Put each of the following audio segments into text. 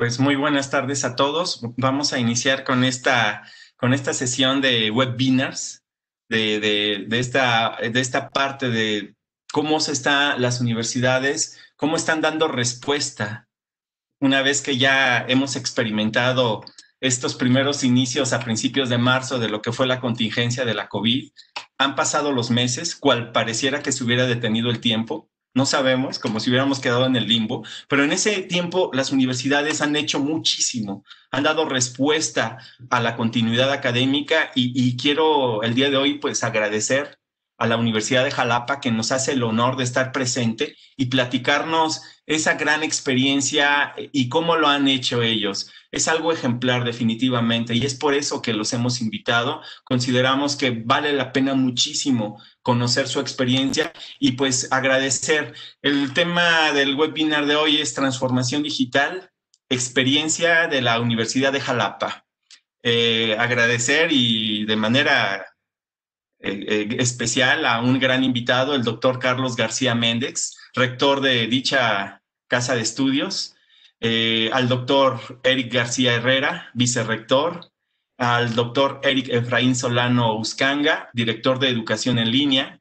Pues muy buenas tardes a todos. Vamos a iniciar con esta, con esta sesión de webinars, de, de, de, esta, de esta parte de cómo se están las universidades, cómo están dando respuesta una vez que ya hemos experimentado estos primeros inicios a principios de marzo de lo que fue la contingencia de la COVID. Han pasado los meses, cual pareciera que se hubiera detenido el tiempo no sabemos, como si hubiéramos quedado en el limbo, pero en ese tiempo las universidades han hecho muchísimo, han dado respuesta a la continuidad académica y, y, quiero el día de hoy pues agradecer a la Universidad de Jalapa que nos hace el honor de estar presente y platicarnos esa gran experiencia y cómo lo han hecho ellos. Es algo ejemplar definitivamente y es por eso que los hemos invitado. Consideramos que vale la pena muchísimo conocer su experiencia y pues agradecer. El tema del webinar de hoy es transformación digital, experiencia de la Universidad de Jalapa. Eh, agradecer y de manera eh, eh, especial a un gran invitado, el doctor Carlos García Méndez, rector de dicha casa de estudios, eh, al doctor Eric García Herrera, vicerrector, al doctor Eric Efraín Solano Uscanga, director de educación en línea,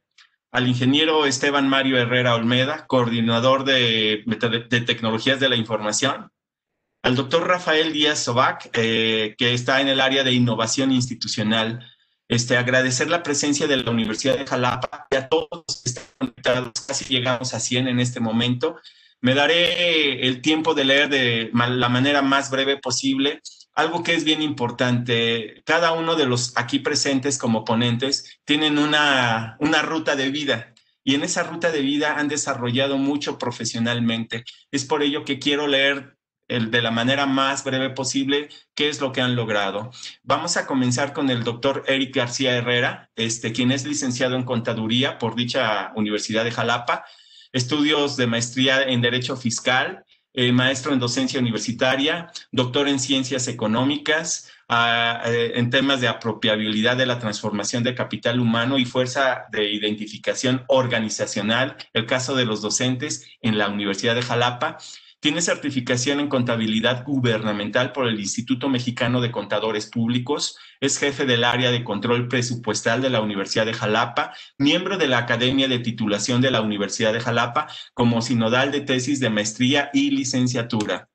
al ingeniero Esteban Mario Herrera Olmeda, coordinador de, de tecnologías de la información, al doctor Rafael Díaz Sobac, que está en el área de innovación institucional este, agradecer la presencia de la Universidad de Jalapa y a todos los que están conectados, casi llegamos a 100 en este momento. Me daré el tiempo de leer de la manera más breve posible algo que es bien importante. Cada uno de los aquí presentes como ponentes tienen una, una ruta de vida y en esa ruta de vida han desarrollado mucho profesionalmente. Es por ello que quiero leer de la manera más breve posible qué es lo que han logrado. Vamos a comenzar con el doctor Eric García Herrera, este, quien es licenciado en contaduría por dicha Universidad de Jalapa, estudios de maestría en Derecho Fiscal, eh, maestro en docencia universitaria, doctor en ciencias económicas, a, eh, en temas de apropiabilidad de la transformación de capital humano y fuerza de identificación organizacional, el caso de los docentes en la Universidad de Jalapa tiene certificación en contabilidad gubernamental por el Instituto Mexicano de Contadores Públicos. Es jefe del área de control presupuestal de la Universidad de Jalapa, miembro de la Academia de Titulación de la Universidad de Jalapa como sinodal de tesis de maestría y licenciatura.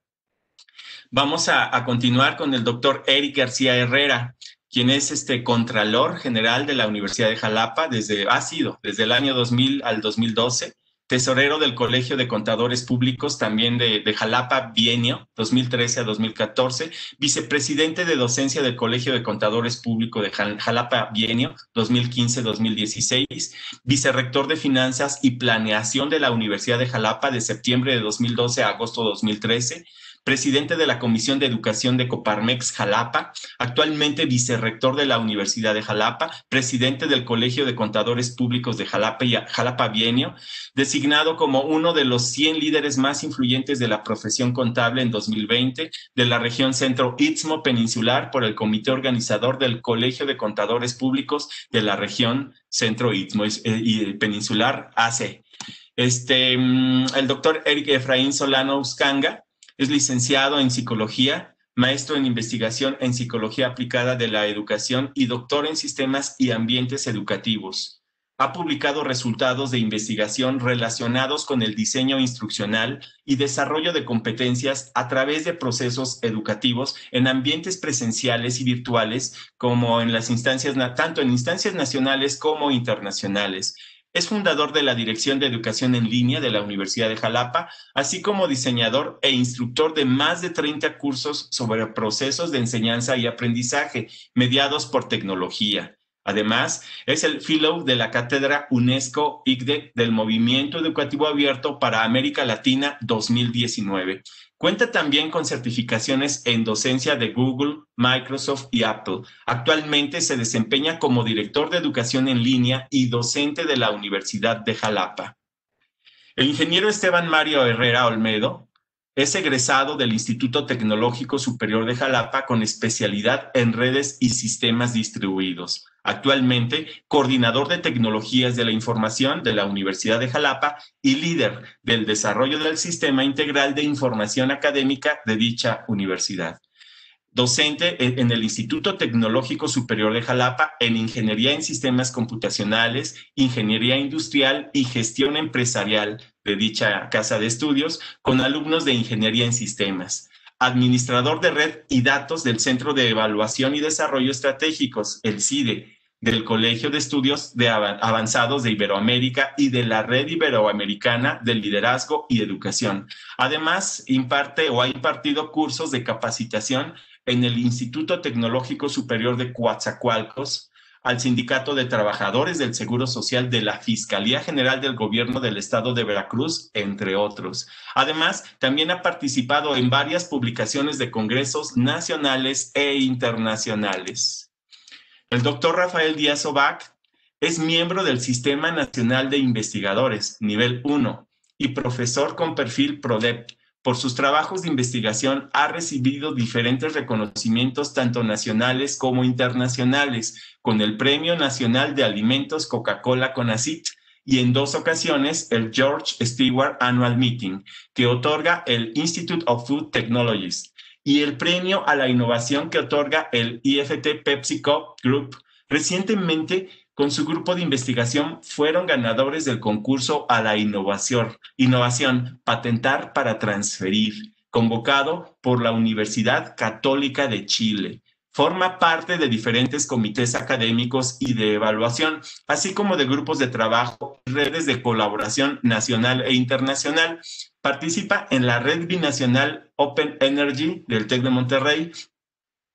Vamos a, continuar con el doctor Eric García Herrera quien es este Contralor General de la Universidad de Jalapa desde, ha sido desde el año 2000 al 2012 tesorero del Colegio de Contadores Públicos, también de, de, Jalapa, bienio, 2013 a 2014, vicepresidente de docencia del Colegio de Contadores Públicos de Jalapa, bienio, 2015-2016, vicerrector de Finanzas y Planeación de la Universidad de Jalapa de septiembre de 2012 a agosto de 2013, presidente de la Comisión de Educación de Coparmex Jalapa, actualmente vicerrector de la Universidad de Jalapa, presidente del Colegio de Contadores Públicos de Jalapa y Jalapa Bienio, designado como uno de los 100 líderes más influyentes de la profesión contable en 2020 de la región centro Istmo Peninsular por el comité organizador del Colegio de Contadores Públicos de la región centro Istmo eh, y Peninsular AC. Este, mm, el doctor Eric Efraín Solano Uscanga, es licenciado en psicología, maestro en investigación en psicología aplicada de la educación y doctor en sistemas y ambientes educativos. Ha publicado resultados de investigación relacionados con el diseño instruccional y desarrollo de competencias a través de procesos educativos en ambientes presenciales y virtuales, como en las instancias, tanto en instancias nacionales como internacionales es fundador de la Dirección de Educación en Línea de la Universidad de Jalapa, así como diseñador e instructor de más de 30 cursos sobre procesos de enseñanza y aprendizaje mediados por tecnología. Además, es el fellow de la Cátedra UNESCO ICDE del Movimiento Educativo Abierto para América Latina 2019 Cuenta también con certificaciones en docencia de Google, Microsoft y Apple. Actualmente se desempeña como director de educación en línea y docente de la Universidad de Jalapa. El ingeniero Esteban Mario Herrera Olmedo Es egresado del Instituto Tecnológico Superior de Jalapa con especialidad en redes y sistemas distribuidos. Actualmente, coordinador de tecnologías de la información de la Universidad de Jalapa y líder del desarrollo del sistema integral de información académica de dicha universidad docente en el Instituto Tecnológico Superior de Jalapa en Ingeniería en Sistemas Computacionales, Ingeniería Industrial y Gestión Empresarial de dicha casa de estudios, con alumnos de Ingeniería en Sistemas. Administrador de Red y Datos del Centro de Evaluación y Desarrollo Estratégicos, el CIDE, del Colegio de Estudios de Avanzados de Iberoamérica y de la Red Iberoamericana de Liderazgo y Educación. Además, imparte o ha impartido cursos de capacitación en el Instituto Tecnológico Superior de Coatzacoalcos, al Sindicato de Trabajadores del Seguro Social de la Fiscalía General del Gobierno del Estado de Veracruz, entre otros. Además, también ha participado en varias publicaciones de congresos nacionales e internacionales. El doctor Rafael Díaz Obac es miembro del Sistema Nacional de Investigadores, nivel 1, y profesor con perfil PRODEP, por sus trabajos de investigación ha recibido diferentes reconocimientos tanto nacionales como internacionales, con el Premio Nacional de Alimentos Coca-Cola CONACYT y en dos ocasiones el George Stewart Annual Meeting, que otorga el Institute of Food Technologies, y el premio a la innovación que otorga el IFT PepsiCo Group. Recientemente con su grupo de investigación fueron ganadores del concurso a la innovación, innovación Patentar para Transferir, convocado por la Universidad Católica de Chile. Forma parte de diferentes comités académicos y de evaluación, así como de grupos de trabajo y redes de colaboración nacional e internacional. Participa en la red binacional Open Energy del TEC de Monterrey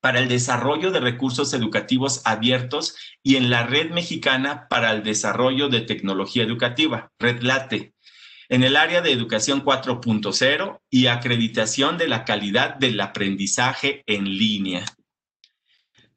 para el desarrollo de recursos educativos abiertos y en la Red Mexicana para el Desarrollo de Tecnología Educativa, Red LATE, en el área de educación 4.0 y acreditación de la calidad del aprendizaje en línea.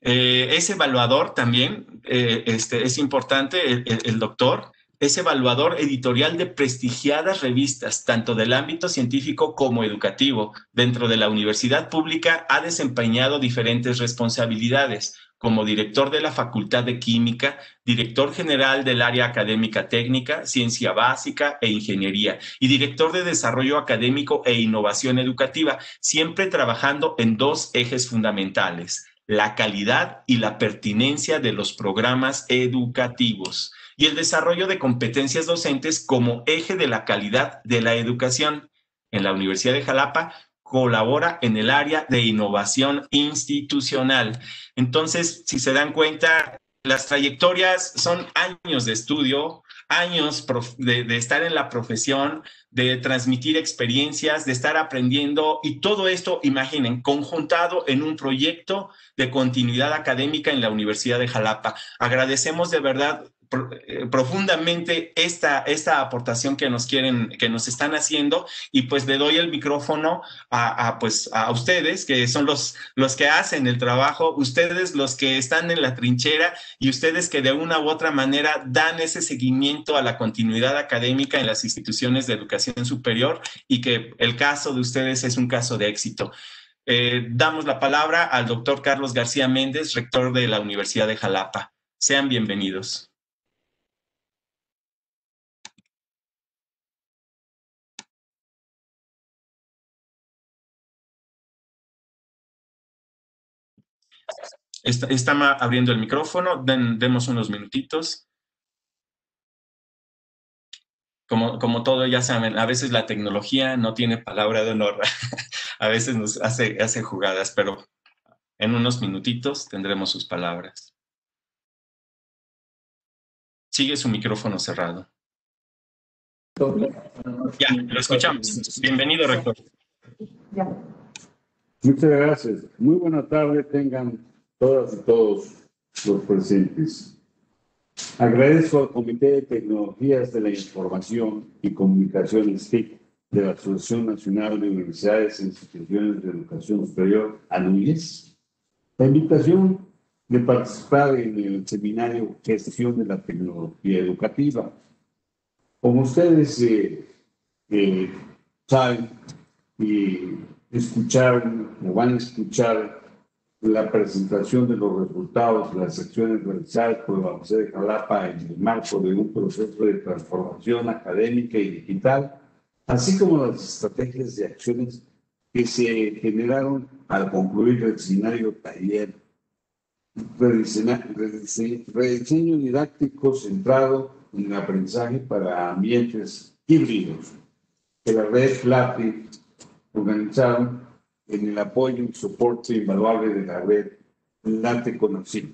Eh, es evaluador también, eh, este, es importante, el doctor, es evaluador editorial de prestigiadas revistas, tanto del ámbito científico como educativo. Dentro de la universidad pública ha desempeñado diferentes responsabilidades como director de la Facultad de Química, director general del área académica técnica, ciencia básica e ingeniería y director de desarrollo académico e innovación educativa, siempre trabajando en dos ejes fundamentales, la calidad y la pertinencia de los programas educativos y el desarrollo de competencias docentes como eje de la calidad de la educación. En la Universidad de Jalapa colabora en el área de innovación institucional. Entonces, si se dan cuenta, las trayectorias son años de estudio, años de, estar en la profesión, de transmitir experiencias, de estar aprendiendo y todo esto, imaginen, conjuntado en un proyecto de continuidad académica en la Universidad de Jalapa. Agradecemos de verdad profundamente esta, esta aportación que nos quieren, que nos están haciendo y pues le doy el micrófono a, pues, a ustedes, que son los, los que hacen el trabajo, ustedes los que están en la trinchera y ustedes que de una u otra manera dan ese seguimiento a la continuidad académica en las instituciones de educación superior y que el caso de ustedes es un caso de éxito. Eh, damos la palabra al doctor Carlos García Méndez, rector de la Universidad de Jalapa. Sean bienvenidos. Está, abriendo el micrófono, demos unos minutitos. Como, como todo, ya saben, a veces la tecnología no tiene palabra de honor, a veces nos hace, hace jugadas, pero en unos minutitos tendremos sus palabras. Sigue su micrófono cerrado. Ya, lo escuchamos. Bienvenido, rector. Muchas gracias. Muy buena tarde tengan todas y todos los presentes. Agradezco al Comité de Tecnologías de la Información y Comunicaciones TIC de la Asociación Nacional de Universidades e Instituciones de Educación Superior, ANUYES, la invitación de participar en el seminario Gestión de la Tecnología Educativa. Como ustedes eh, eh, saben, y escucharon o van a escuchar la presentación de los resultados de las acciones realizadas por la Universidad de Jalapa en el marco de un proceso de transformación académica y digital, así como las estrategias de acciones que se generaron al concluir el seminario taller. Rediseño didáctico centrado en el aprendizaje para ambientes híbridos que la red FLAPI organizaron en el apoyo y soporte invaluable de la red Late Conocido.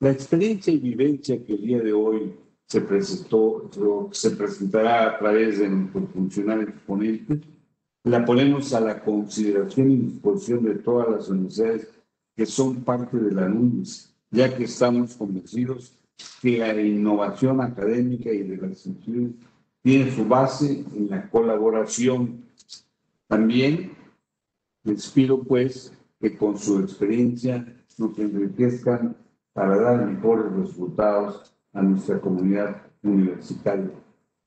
La experiencia y vivencia que el día de hoy se presentó, se presentará a través de nuestros funcionarios ponentes, la ponemos a la consideración y disposición de todas las universidades que son parte de la NUNES, ya que estamos convencidos que la innovación académica y de las instituciones tiene su base en la colaboración. También les pido pues que con su experiencia nos enriquezcan para dar mejores resultados a nuestra comunidad universitaria.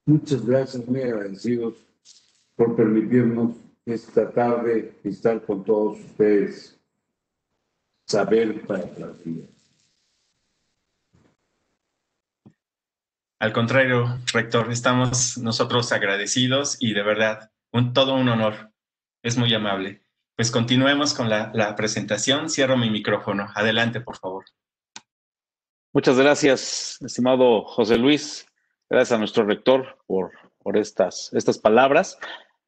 Muchas gracias, muy agradecidos por permitirnos esta tarde estar con todos ustedes. Saber para la vida. Al contrario, rector, estamos nosotros agradecidos y de verdad, un, todo un honor. Es muy amable. Pues continuemos con la, la presentación. Cierro mi micrófono. Adelante, por favor. Muchas gracias, estimado José Luis. Gracias a nuestro rector por, estas, palabras.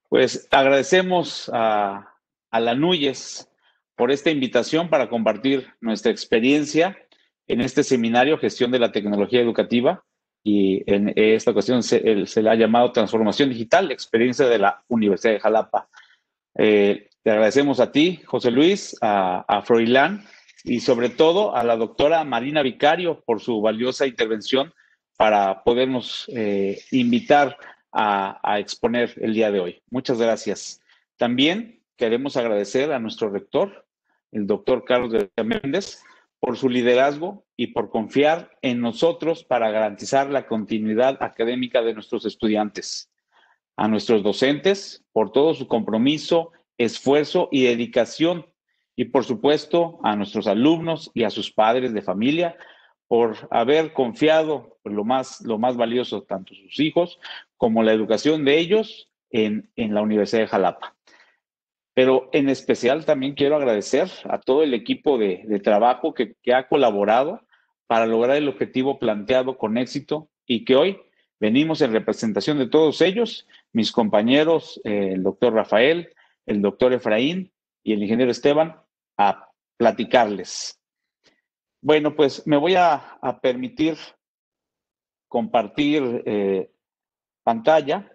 Pues agradecemos a, a la Núñez por esta invitación para compartir nuestra experiencia en este seminario Gestión de la Tecnología Educativa y en esta ocasión se, le ha llamado Transformación Digital, experiencia de la Universidad de Jalapa. Eh, te agradecemos a ti, José Luis, a, a Froilán y sobre todo a la doctora Marina Vicario por su valiosa intervención para podernos eh, invitar a, a, exponer el día de hoy. Muchas gracias. También queremos agradecer a nuestro rector, el doctor Carlos de Méndez, por su liderazgo y por confiar en nosotros para garantizar la continuidad académica de nuestros estudiantes. A nuestros docentes por todo su compromiso, esfuerzo y dedicación. Y por supuesto a nuestros alumnos y a sus padres de familia por haber confiado lo más, lo más valioso, tanto sus hijos como la educación de ellos en, en la Universidad de Jalapa. Pero en especial también quiero agradecer a todo el equipo de, de trabajo que, que, ha colaborado para lograr el objetivo planteado con éxito y que hoy venimos en representación de todos ellos, mis compañeros, eh, el doctor Rafael, el doctor Efraín y el ingeniero Esteban, a platicarles. Bueno, pues me voy a, permitir compartir eh, pantalla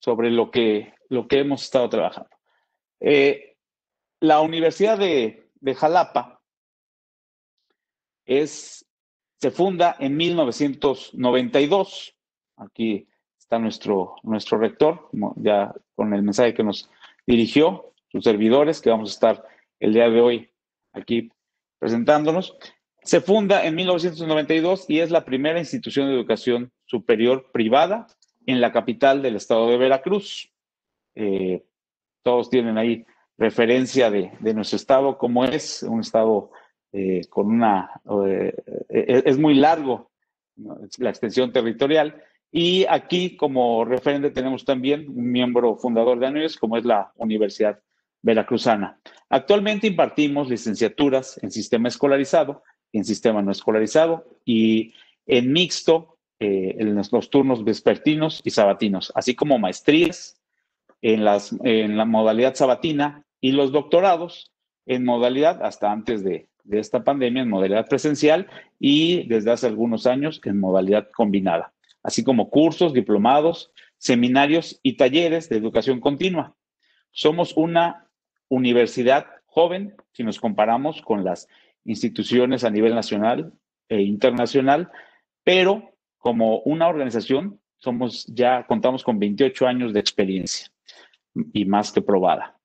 sobre lo que lo que hemos estado trabajando. Eh, la Universidad de, de, Jalapa es, se funda en 1992. Aquí está nuestro, nuestro rector, ya con el mensaje que nos dirigió, sus servidores, que vamos a estar el día de hoy aquí presentándonos. Se funda en 1992 y es la primera institución de educación superior privada en la capital del estado de Veracruz. Eh, todos tienen ahí referencia de, de, nuestro estado, como es un estado eh, con una, eh, es muy largo la extensión territorial. Y aquí como referente tenemos también un miembro fundador de ANUES, como es la Universidad Veracruzana. Actualmente impartimos licenciaturas en sistema escolarizado, en sistema no escolarizado y en mixto eh, en los turnos vespertinos y sabatinos, así como maestrías, en, las, en la modalidad sabatina y los doctorados en modalidad, hasta antes de, de esta pandemia, en modalidad presencial y desde hace algunos años en modalidad combinada, así como cursos, diplomados, seminarios y talleres de educación continua. Somos una universidad joven si nos comparamos con las instituciones a nivel nacional e internacional, pero como una organización somos ya contamos con 28 años de experiencia y más que probada.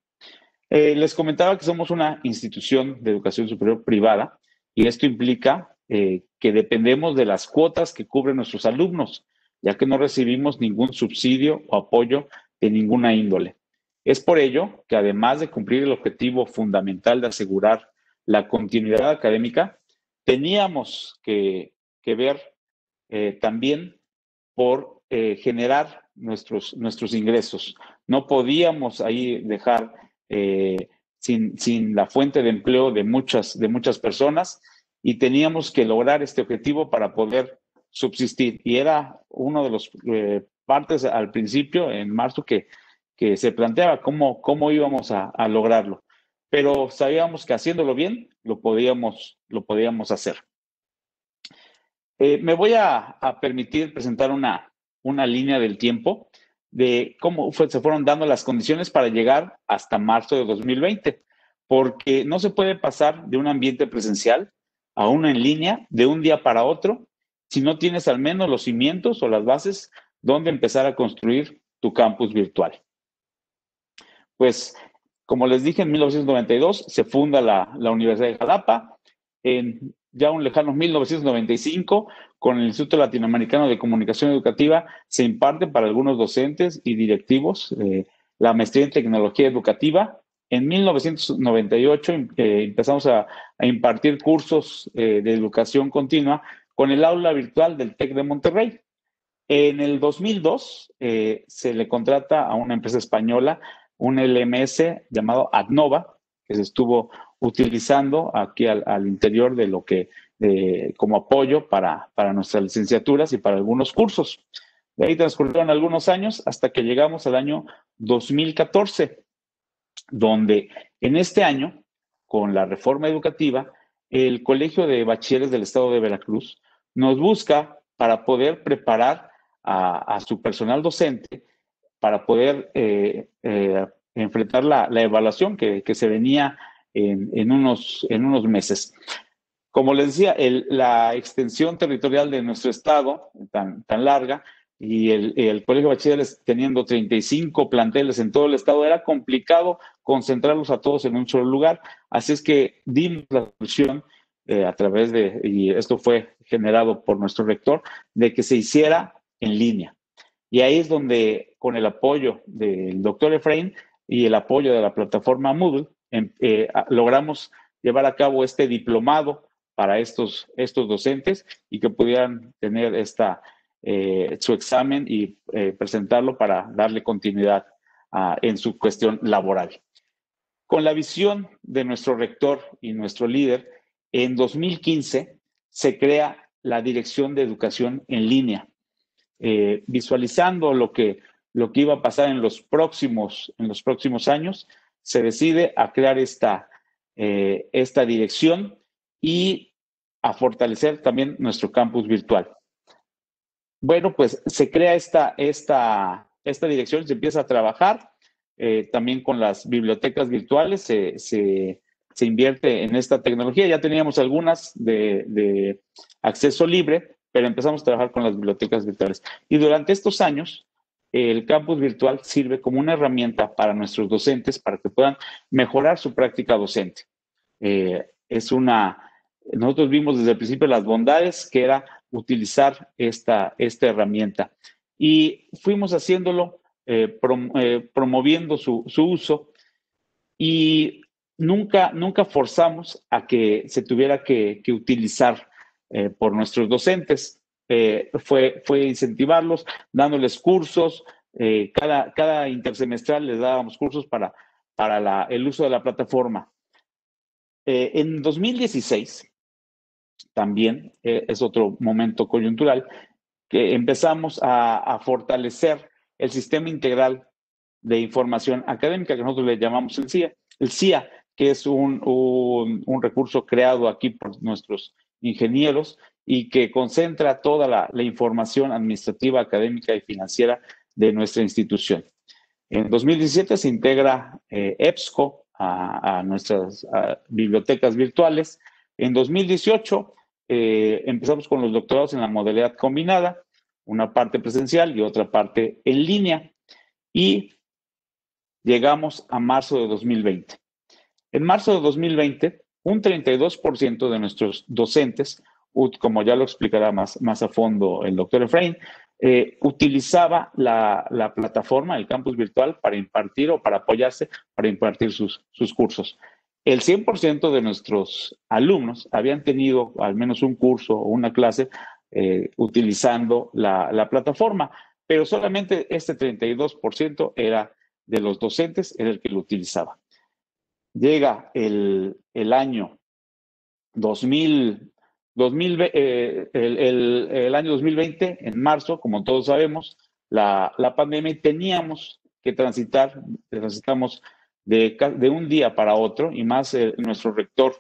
Eh, les comentaba que somos una institución de educación superior privada y esto implica eh, que dependemos de las cuotas que cubren nuestros alumnos, ya que no recibimos ningún subsidio o apoyo de ninguna índole. Es por ello que además de cumplir el objetivo fundamental de asegurar la continuidad académica, teníamos que, ver eh, también por eh, generar nuestros, nuestros ingresos. No podíamos ahí dejar sin, sin, la fuente de empleo de muchas, de muchas personas y teníamos que lograr este objetivo para poder subsistir. Y era uno de los partes al principio, en marzo, que, que se planteaba cómo, cómo íbamos a, a lograrlo pero sabíamos que haciéndolo bien lo podíamos, lo podíamos hacer. Eh, me voy a, permitir presentar una, una línea del tiempo de cómo se fueron dando las condiciones para llegar hasta marzo de 2020, porque no se puede pasar de un ambiente presencial a uno en línea de un día para otro si no tienes al menos los cimientos o las bases donde empezar a construir tu campus virtual. Pues como les dije, en 1992 se funda la, Universidad de Jalapa. En ya un lejano 1995, con el Instituto Latinoamericano de Comunicación Educativa, se imparte para algunos docentes y directivos eh, la maestría en tecnología educativa. En 1998 eh, empezamos a, impartir cursos eh, de educación continua con el aula virtual del TEC de Monterrey. En el 2002 se le contrata a una empresa española un LMS llamado Adnova, que se estuvo utilizando aquí al, interior de lo que, como apoyo para, para nuestras licenciaturas y para algunos cursos. De ahí transcurrieron algunos años hasta que llegamos al año 2014, donde en este año, con la reforma educativa, el Colegio de Bachilleres del Estado de Veracruz nos busca para poder preparar a, su personal docente para poder eh, eh, enfrentar la, evaluación que, se venía en, unos, en unos meses. Como les decía, la extensión territorial de nuestro estado, tan, tan larga, y el, Colegio de Bachilleres teniendo 35 planteles en todo el estado, era complicado concentrarlos a todos en un solo lugar. Así es que dimos la solución eh, a través de, y esto fue generado por nuestro rector, de que se hiciera en línea. Y ahí es donde, con el apoyo del doctor Efraín y el apoyo de la plataforma Moodle, em, eh, logramos llevar a cabo este diplomado para estos, estos docentes y que pudieran tener esta, eh, su examen y eh, presentarlo para darle continuidad en su cuestión laboral. Con la visión de nuestro rector y nuestro líder, en 2015 se crea la Dirección de Educación en Línea, eh, visualizando lo que, lo que iba a pasar en los próximos, en los próximos años, se decide a crear esta, esta dirección y a fortalecer también nuestro campus virtual. Bueno, pues se crea esta, esta, esta dirección, se empieza a trabajar eh, también con las bibliotecas virtuales, se, se, se, invierte en esta tecnología. Ya teníamos algunas de, de acceso libre, pero empezamos a trabajar con las bibliotecas virtuales. Y durante estos años, el campus virtual sirve como una herramienta para nuestros docentes para que puedan mejorar su práctica docente. Eh, es una, nosotros vimos desde el principio las bondades que era utilizar esta, esta herramienta y fuimos haciéndolo, eh, eh, promoviendo su, su, uso y nunca, nunca forzamos a que se tuviera que, que utilizar eh, por nuestros docentes. Eh, fue, fue incentivarlos, dándoles cursos. Eh, cada, cada intersemestral les dábamos cursos para, para el uso de la plataforma. en 2016, también es otro momento coyuntural, que empezamos a, fortalecer el sistema integral de información académica que nosotros le llamamos el CIA, el CIA que es un, un recurso creado aquí por nuestros ingenieros y que concentra toda la, información administrativa, académica y financiera de nuestra institución. En 2017 se integra eh, EBSCO a, nuestras bibliotecas virtuales. En 2018 eh, empezamos con los doctorados en la modalidad combinada, una parte presencial y otra parte en línea. Y llegamos a marzo de 2020. En marzo de 2020 un 32% de nuestros docentes, como ya lo explicará más, más a fondo el doctor Efraín, eh, utilizaba la, plataforma, el campus virtual, para impartir o para apoyarse, para impartir sus, sus cursos. El 100% de nuestros alumnos habían tenido al menos un curso o una clase eh, utilizando la, plataforma, pero solamente este 32% era de los docentes, era el que lo utilizaba. Llega el, año 2000, 2000 eh, el, año 2020, en marzo, como todos sabemos, la, pandemia y teníamos que transitar, transitamos de, de, un día para otro y más eh, nuestro rector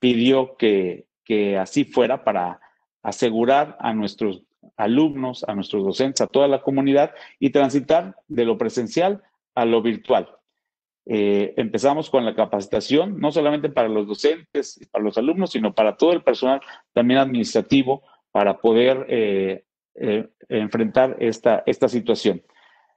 pidió que, que así fuera para asegurar a nuestros alumnos, a nuestros docentes, a toda la comunidad y transitar de lo presencial a lo virtual. Eh, empezamos con la capacitación, no solamente para los docentes y para los alumnos, sino para todo el personal también administrativo para poder eh, enfrentar esta, esta situación.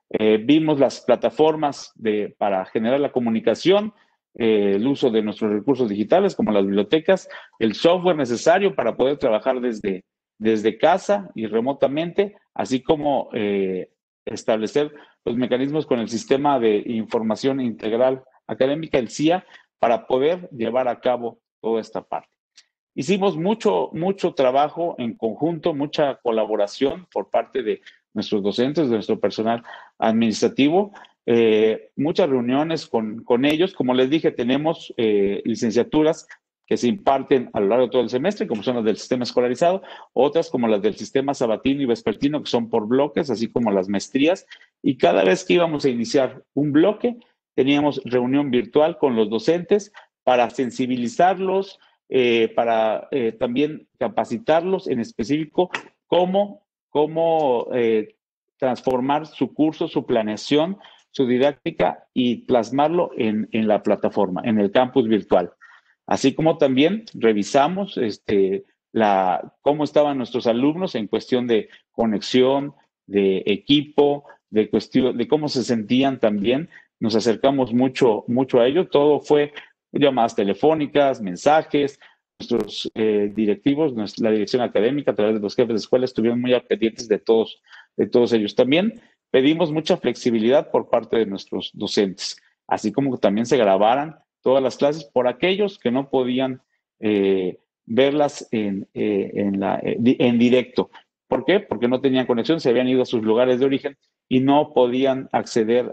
Vimos las plataformas de, para generar la comunicación, el uso de nuestros recursos digitales como las bibliotecas, el software necesario para poder trabajar desde, desde casa y remotamente, así como eh, establecer los mecanismos con el sistema de información integral académica, el CIA, para poder llevar a cabo toda esta parte. Hicimos mucho, mucho trabajo en conjunto, mucha colaboración por parte de nuestros docentes, de nuestro personal administrativo, eh, muchas reuniones con, con, ellos. Como les dije, tenemos eh, licenciaturas que se imparten a lo largo de todo el semestre, como son las del sistema escolarizado, otras como las del sistema sabatino y vespertino, que son por bloques, así como las maestrías. Y cada vez que íbamos a iniciar un bloque, teníamos reunión virtual con los docentes para sensibilizarlos, eh, para también capacitarlos en específico cómo, cómo transformar su curso, su planeación su didáctica y plasmarlo en, la plataforma, en el campus virtual. Así como también revisamos este, la, cómo estaban nuestros alumnos en cuestión de conexión, de equipo, de cuestión, de cómo se sentían también. Nos acercamos mucho, mucho a ello. Todo fue llamadas telefónicas, mensajes. Nuestros eh, directivos, la dirección académica, a través de los jefes de escuela, estuvieron muy pendientes de todos, de todos ellos también pedimos mucha flexibilidad por parte de nuestros docentes, así como que también se grabaran todas las clases por aquellos que no podían eh, verlas en, eh, en, la, en directo. ¿Por qué? Porque no tenían conexión, se habían ido a sus lugares de origen y no podían acceder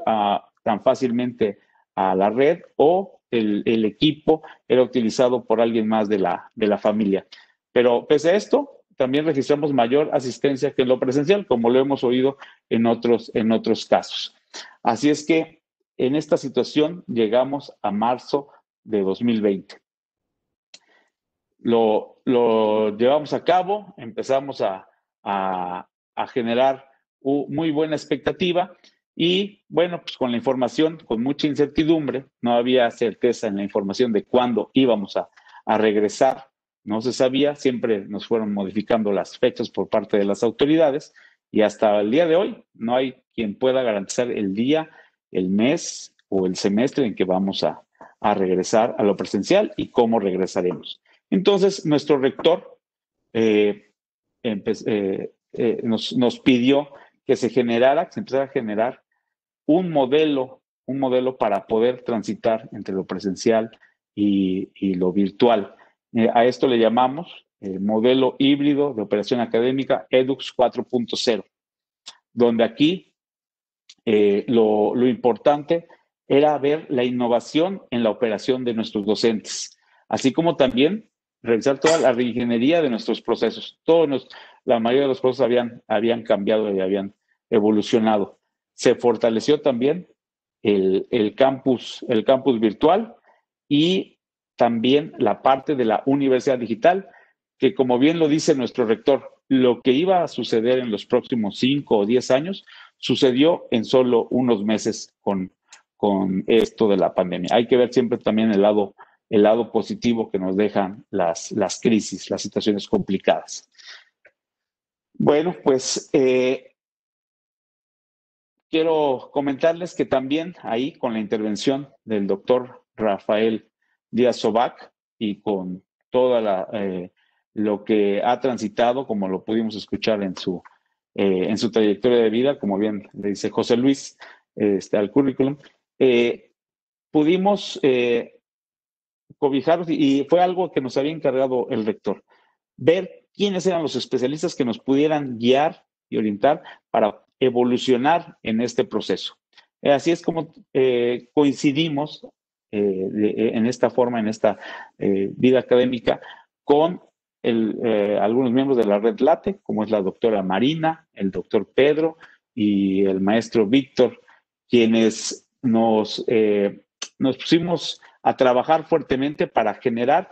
tan fácilmente a la red o el, equipo era utilizado por alguien más de la, de la familia. Pero pese a esto, también registramos mayor asistencia que en lo presencial, como lo hemos oído en otros, en otros casos. Así es que en esta situación llegamos a marzo de 2020. Lo, lo llevamos a cabo, empezamos a, a, a generar muy buena expectativa y bueno, pues con la información, con mucha incertidumbre, no había certeza en la información de cuándo íbamos a, a regresar no se sabía, siempre nos fueron modificando las fechas por parte de las autoridades y hasta el día de hoy no hay quien pueda garantizar el día, el mes o el semestre en que vamos a, regresar a lo presencial y cómo regresaremos. Entonces, nuestro rector eh, eh, eh, nos, pidió que se generara, que se empezara a generar un modelo, un modelo para poder transitar entre lo presencial y lo virtual. Eh, a esto le llamamos el modelo híbrido de operación académica EDUX 4.0, donde aquí eh, lo, importante era ver la innovación en la operación de nuestros docentes, así como también revisar toda la reingeniería de nuestros procesos. Todos la mayoría de los procesos habían, habían cambiado y habían evolucionado. Se fortaleció también el, el, campus, el campus virtual y también la parte de la universidad digital, que como bien lo dice nuestro rector, lo que iba a suceder en los próximos cinco o diez años sucedió en solo unos meses con, con esto de la pandemia. Hay que ver siempre también el lado, el lado positivo que nos dejan las, las crisis, las situaciones complicadas. Bueno, pues eh, quiero comentarles que también ahí con la intervención del doctor Rafael Díaz Sobac y con toda eh, lo que ha transitado, como lo pudimos escuchar en su, eh, en su trayectoria de vida, como bien le dice José Luis este, al currículum, eh, pudimos cobijarnos y fue algo que nos había encargado el rector, ver quiénes eran los especialistas que nos pudieran guiar y orientar para evolucionar en este proceso. Así es como coincidimos en esta forma, en esta vida académica, con eh, algunos miembros de la red LATE, como es la doctora Marina, el doctor Pedro y el maestro Víctor, quienes nos, eh, nos pusimos a trabajar fuertemente para generar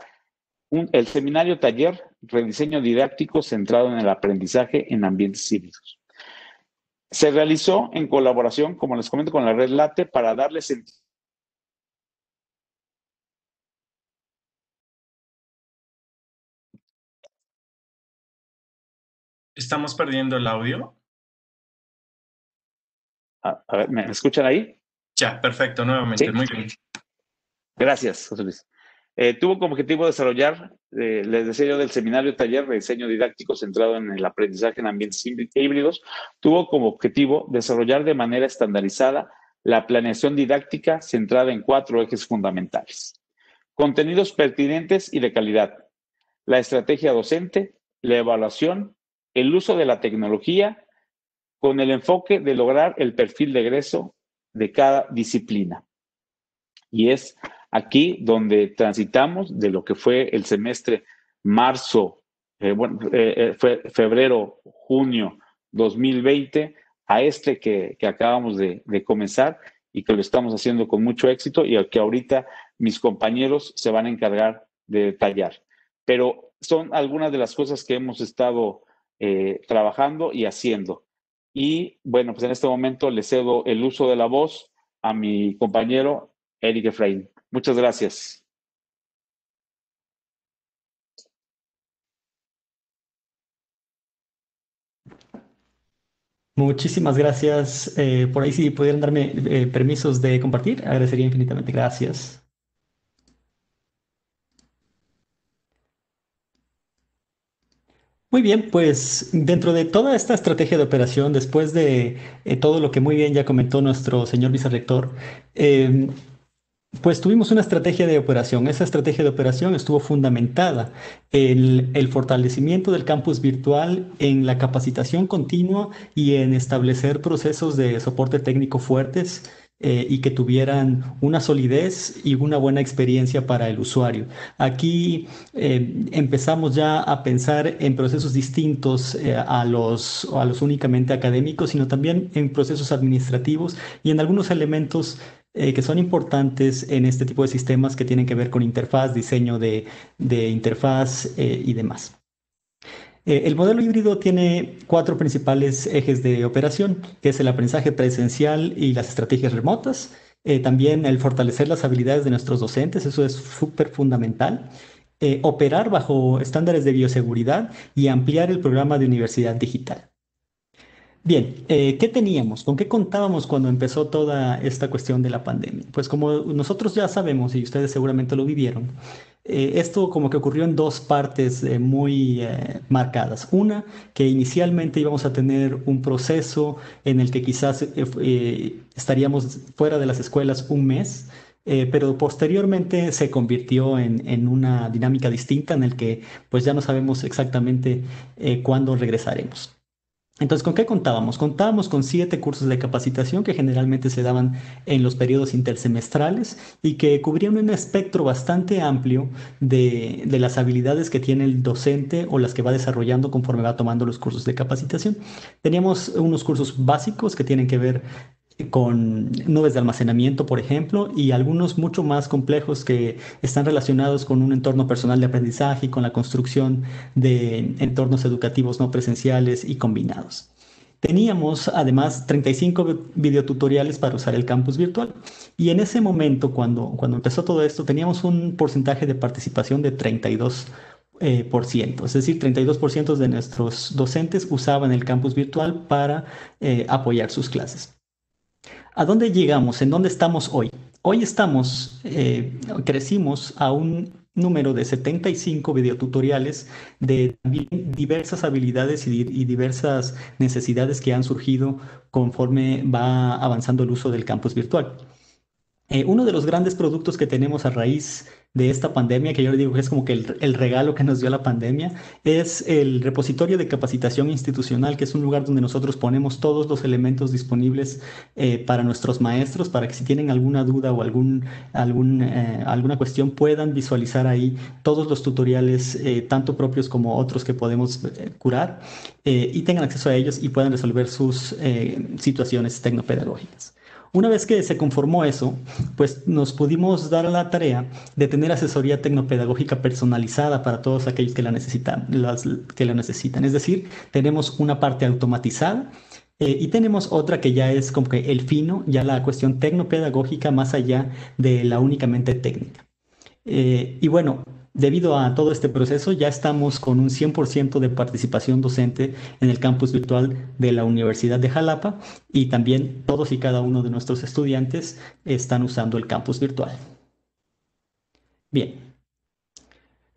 el seminario taller Rediseño Didáctico centrado en el aprendizaje en ambientes híbridos. Se realizó en colaboración, como les comento, con la red LATE para darle sentido ¿Estamos perdiendo el audio? A, ver, ¿me escuchan ahí? Ya, perfecto, nuevamente, muy bien. Gracias, José Luis. Eh, tuvo como objetivo desarrollar, eh, les decía del seminario taller de diseño didáctico centrado en el aprendizaje en ambientes híbridos, tuvo como objetivo desarrollar de manera estandarizada la planeación didáctica centrada en cuatro ejes fundamentales. Contenidos pertinentes y de calidad, la estrategia docente, la evaluación el uso de la tecnología con el enfoque de lograr el perfil de egreso de cada disciplina. Y es aquí donde transitamos de lo que fue el semestre marzo, eh, bueno, eh, eh, fue febrero, junio 2020, a este que, acabamos de, de, comenzar y que lo estamos haciendo con mucho éxito y al que ahorita mis compañeros se van a encargar de detallar. Pero son algunas de las cosas que hemos estado eh, trabajando y haciendo. Y bueno, pues en este momento le cedo el uso de la voz a mi compañero Eric Efraín. Muchas gracias. Muchísimas gracias. Eh, por ahí si pudieran darme eh, permisos de compartir, agradecería infinitamente. Gracias. Muy bien, pues dentro de toda esta estrategia de operación, después de eh, todo lo que muy bien ya comentó nuestro señor vicerrector, em, pues tuvimos una estrategia de operación. Esa estrategia de operación estuvo fundamentada en el fortalecimiento del campus virtual, en la capacitación continua y en establecer procesos de soporte técnico fuertes eh, y que tuvieran una solidez y una buena experiencia para el usuario. Aquí eh, empezamos ya a pensar en procesos distintos eh, a, los, a los únicamente académicos, sino también en procesos administrativos y en algunos elementos que son importantes en este tipo de sistemas que tienen que ver con interfaz, diseño de, de interfaz y demás. Eh, el modelo híbrido tiene cuatro principales ejes de operación, que es el aprendizaje presencial y las estrategias remotas. Eh, también el fortalecer las habilidades de nuestros docentes, eso es súper fundamental. Eh, operar bajo estándares de bioseguridad y ampliar el programa de universidad digital. Bien, ¿qué teníamos? ¿Con qué contábamos cuando empezó toda esta cuestión de la pandemia? Pues como nosotros ya sabemos y ustedes seguramente lo vivieron, eh, esto como que ocurrió en dos partes eh, muy eh, marcadas. Una, que inicialmente íbamos a tener un proceso en el que quizás estaríamos fuera de las escuelas un mes, pero posteriormente se convirtió en, en, una dinámica distinta en el que pues ya no sabemos exactamente cuándo regresaremos. Entonces, ¿con qué contábamos? Contábamos con siete cursos de capacitación que generalmente se daban en los periodos intersemestrales y que cubrían un espectro bastante amplio de, las habilidades que tiene el docente o las que va desarrollando conforme va tomando los cursos de capacitación. Teníamos unos cursos básicos que tienen que ver con nubes de almacenamiento, por ejemplo, y algunos mucho más complejos que están relacionados con un entorno personal de aprendizaje y con la construcción de entornos educativos no presenciales y combinados. Teníamos además 35 videotutoriales para usar el campus virtual y en ese momento, cuando, cuando empezó todo esto, teníamos un porcentaje de participación de 32%. Eh, por ciento, es decir, 32% de nuestros docentes usaban el campus virtual para eh, apoyar sus clases. ¿A dónde llegamos? ¿En dónde estamos hoy? Hoy estamos, eh, crecimos a un número de 75 videotutoriales de diversas habilidades y, diversas necesidades que han surgido conforme va avanzando el uso del campus virtual. Eh, uno de los grandes productos que tenemos a raíz de esta pandemia, que yo le digo que es como que el, regalo que nos dio la pandemia, es el repositorio de capacitación institucional, que es un lugar donde nosotros ponemos todos los elementos disponibles eh, para nuestros maestros, para que si tienen alguna duda o algún, algún, eh, alguna cuestión puedan visualizar ahí todos los tutoriales, tanto propios como otros que podemos curar, y tengan acceso a ellos y puedan resolver sus situaciones tecnopedagógicas. Una vez que se conformó eso, pues nos pudimos dar la tarea de tener asesoría tecnopedagógica personalizada para todos aquellos que la necesitan. que la necesitan. Es decir, tenemos una parte automatizada eh, y tenemos otra que ya es como que el fino, ya la cuestión tecnopedagógica más allá de la únicamente técnica. Eh, y bueno, Debido a todo este proceso, ya estamos con un 100% de participación docente en el campus virtual de la Universidad de Jalapa y también todos y cada uno de nuestros estudiantes están usando el campus virtual. Bien,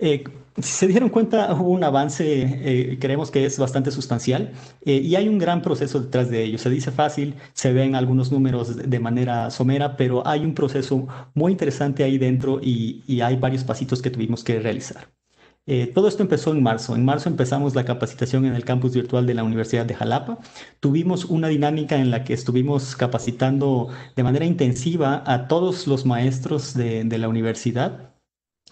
eh, si se dieron cuenta, hubo un avance, eh, creemos que es bastante sustancial eh, y hay un gran proceso detrás de ello. Se dice fácil, se ven algunos números de manera somera, pero hay un proceso muy interesante ahí dentro y, hay varios pasitos que tuvimos que realizar. todo esto empezó en marzo. En marzo empezamos la capacitación en el campus virtual de la Universidad de Jalapa. Tuvimos una dinámica en la que estuvimos capacitando de manera intensiva a todos los maestros de la universidad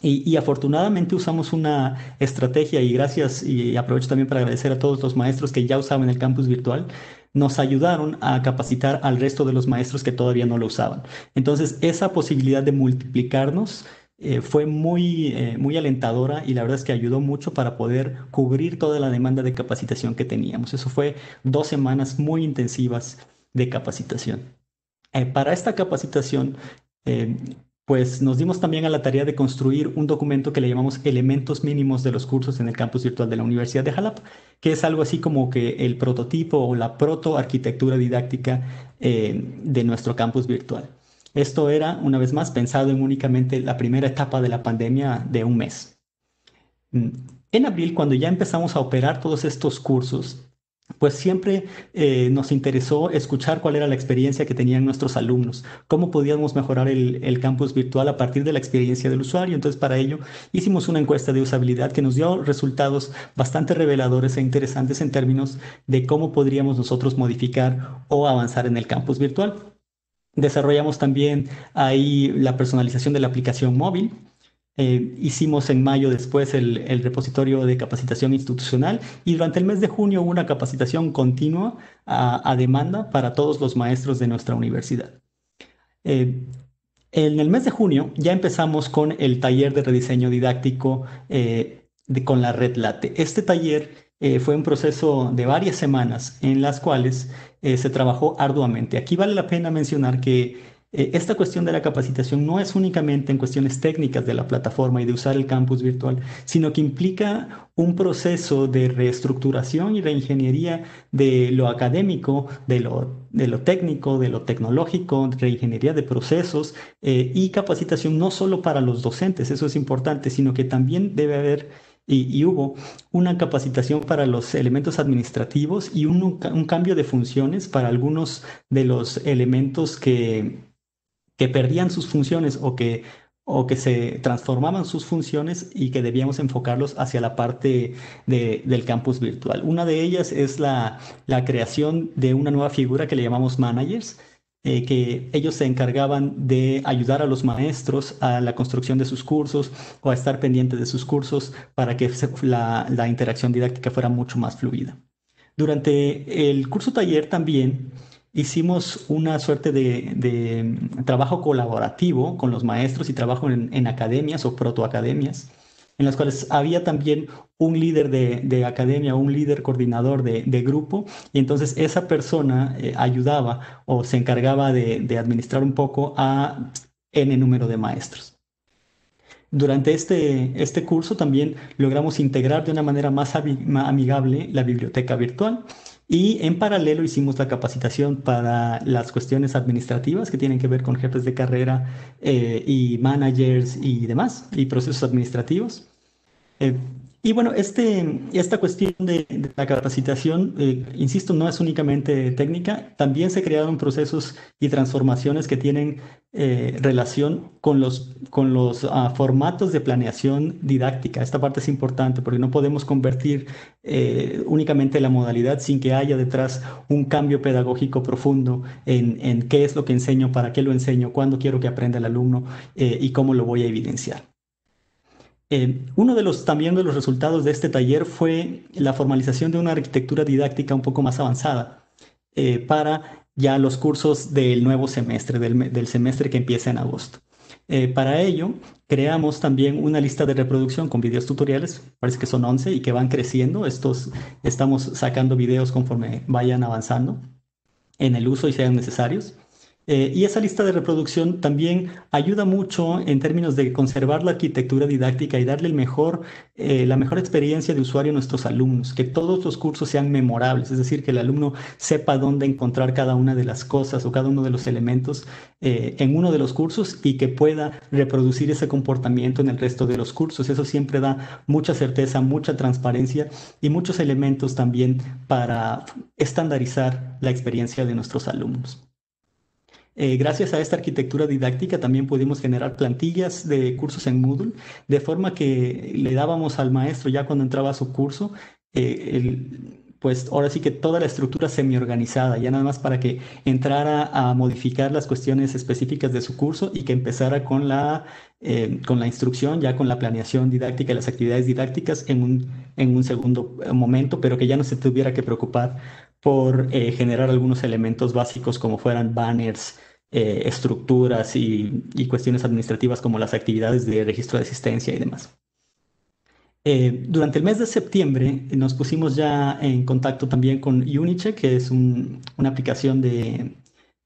y, afortunadamente usamos una estrategia y gracias y aprovecho también para agradecer a todos los maestros que ya usaban el campus virtual, nos ayudaron a capacitar al resto de los maestros que todavía no lo usaban. Entonces, esa posibilidad de multiplicarnos eh, fue muy, eh, muy alentadora y la verdad es que ayudó mucho para poder cubrir toda la demanda de capacitación que teníamos. Eso fue dos semanas muy intensivas de capacitación. Eh, para esta capacitación, pues nos dimos también a la tarea de construir un documento que le llamamos elementos mínimos de los cursos en el campus virtual de la Universidad de Jalapa, que es algo así como que el prototipo o la protoarquitectura didáctica eh, de nuestro campus virtual. Esto era, una vez más, pensado en únicamente la primera etapa de la pandemia de un mes. Mm, en abril, cuando ya empezamos a operar todos estos cursos, pues siempre eh, nos interesó escuchar cuál era la experiencia que tenían nuestros alumnos, cómo podíamos mejorar el, campus virtual a partir de la experiencia del usuario. Entonces, para ello hicimos una encuesta de usabilidad que nos dio resultados bastante reveladores e interesantes en términos de cómo podríamos nosotros modificar o avanzar en el campus virtual. Desarrollamos también ahí la personalización de la aplicación móvil, eh, hicimos en mayo después el, repositorio de capacitación institucional y durante el mes de junio una capacitación continua a, demanda para todos los maestros de nuestra universidad. Eh, en el mes de junio ya empezamos con el taller de rediseño didáctico eh, con la red LATE. Este taller fue un proceso de varias semanas en las cuales se trabajó arduamente. Aquí vale la pena mencionar que eh, esta cuestión de la capacitación no es únicamente en cuestiones técnicas de la plataforma y de usar el campus virtual, sino que implica un proceso de reestructuración y reingeniería de lo académico, de lo, de lo técnico, de lo tecnológico, reingeniería de procesos eh, y capacitación no solo para los docentes, eso es importante, sino que también debe haber y, hubo una capacitación para los elementos administrativos y un, un, cambio de funciones para algunos de los elementos que, que perdían sus funciones o que, o que se transformaban sus funciones y que debíamos enfocarlos hacia la parte del campus virtual. Una de ellas es la, creación de una nueva figura que le llamamos managers, eh, que ellos se encargaban de ayudar a los maestros a la construcción de sus cursos o a estar pendientes de sus cursos para que la, la interacción didáctica fuera mucho más fluida. Durante el curso taller también hicimos una suerte de, trabajo colaborativo con los maestros y trabajo en, academias o protoacademias, en las cuales había también un líder de, academia, un líder coordinador de, grupo, y entonces esa persona eh, ayudaba o se encargaba de, administrar un poco a N número de maestros. Durante este, este curso también logramos integrar de una manera más amigable la biblioteca virtual Y en paralelo hicimos la capacitación para las cuestiones administrativas que tienen que ver con jefes de carrera eh, y managers y demás, y procesos administrativos. Eh, y bueno, este, esta cuestión de, la capacitación, eh, insisto, no es únicamente técnica, también se crearon procesos y transformaciones que tienen eh, relación con los, con los ah, formatos de planeación didáctica. Esta parte es importante porque no podemos convertir eh, únicamente la modalidad sin que haya detrás un cambio pedagógico profundo en, en, qué es lo que enseño, para qué lo enseño, cuándo quiero que aprenda el alumno y cómo lo voy a evidenciar. Eh, uno de los también de los resultados de este taller fue la formalización de una arquitectura didáctica un poco más avanzada eh, para ya los cursos del nuevo semestre, del, semestre que empieza en agosto. Eh, para ello, creamos también una lista de reproducción con videos tutoriales, parece que son 11 y que van creciendo. Estos estamos sacando videos conforme vayan avanzando en el uso y sean necesarios. Eh, y esa lista de reproducción también ayuda mucho en términos de conservar la arquitectura didáctica y darle el mejor, eh, la mejor experiencia de usuario a nuestros alumnos, que todos los cursos sean memorables, es decir, que el alumno sepa dónde encontrar cada una de las cosas o cada uno de los elementos eh, en uno de los cursos y que pueda reproducir ese comportamiento en el resto de los cursos. Eso siempre da mucha certeza, mucha transparencia y muchos elementos también para estandarizar la experiencia de nuestros alumnos. Eh, gracias a esta arquitectura didáctica también pudimos generar plantillas de cursos en Moodle, de forma que le dábamos al maestro ya cuando entraba a su curso, eh, pues ahora sí que toda la estructura semi-organizada, ya nada más para que entrara a modificar las cuestiones específicas de su curso y que empezara con la, eh, con la instrucción, ya con la planeación didáctica y las actividades didácticas en un, en un segundo momento, pero que ya no se tuviera que preocupar por eh, generar algunos elementos básicos como fueran banners, eh, estructuras y, cuestiones administrativas como las actividades de registro de asistencia y demás. Eh, durante el mes de septiembre nos pusimos ya en contacto también con Unicheck, que es una aplicación de,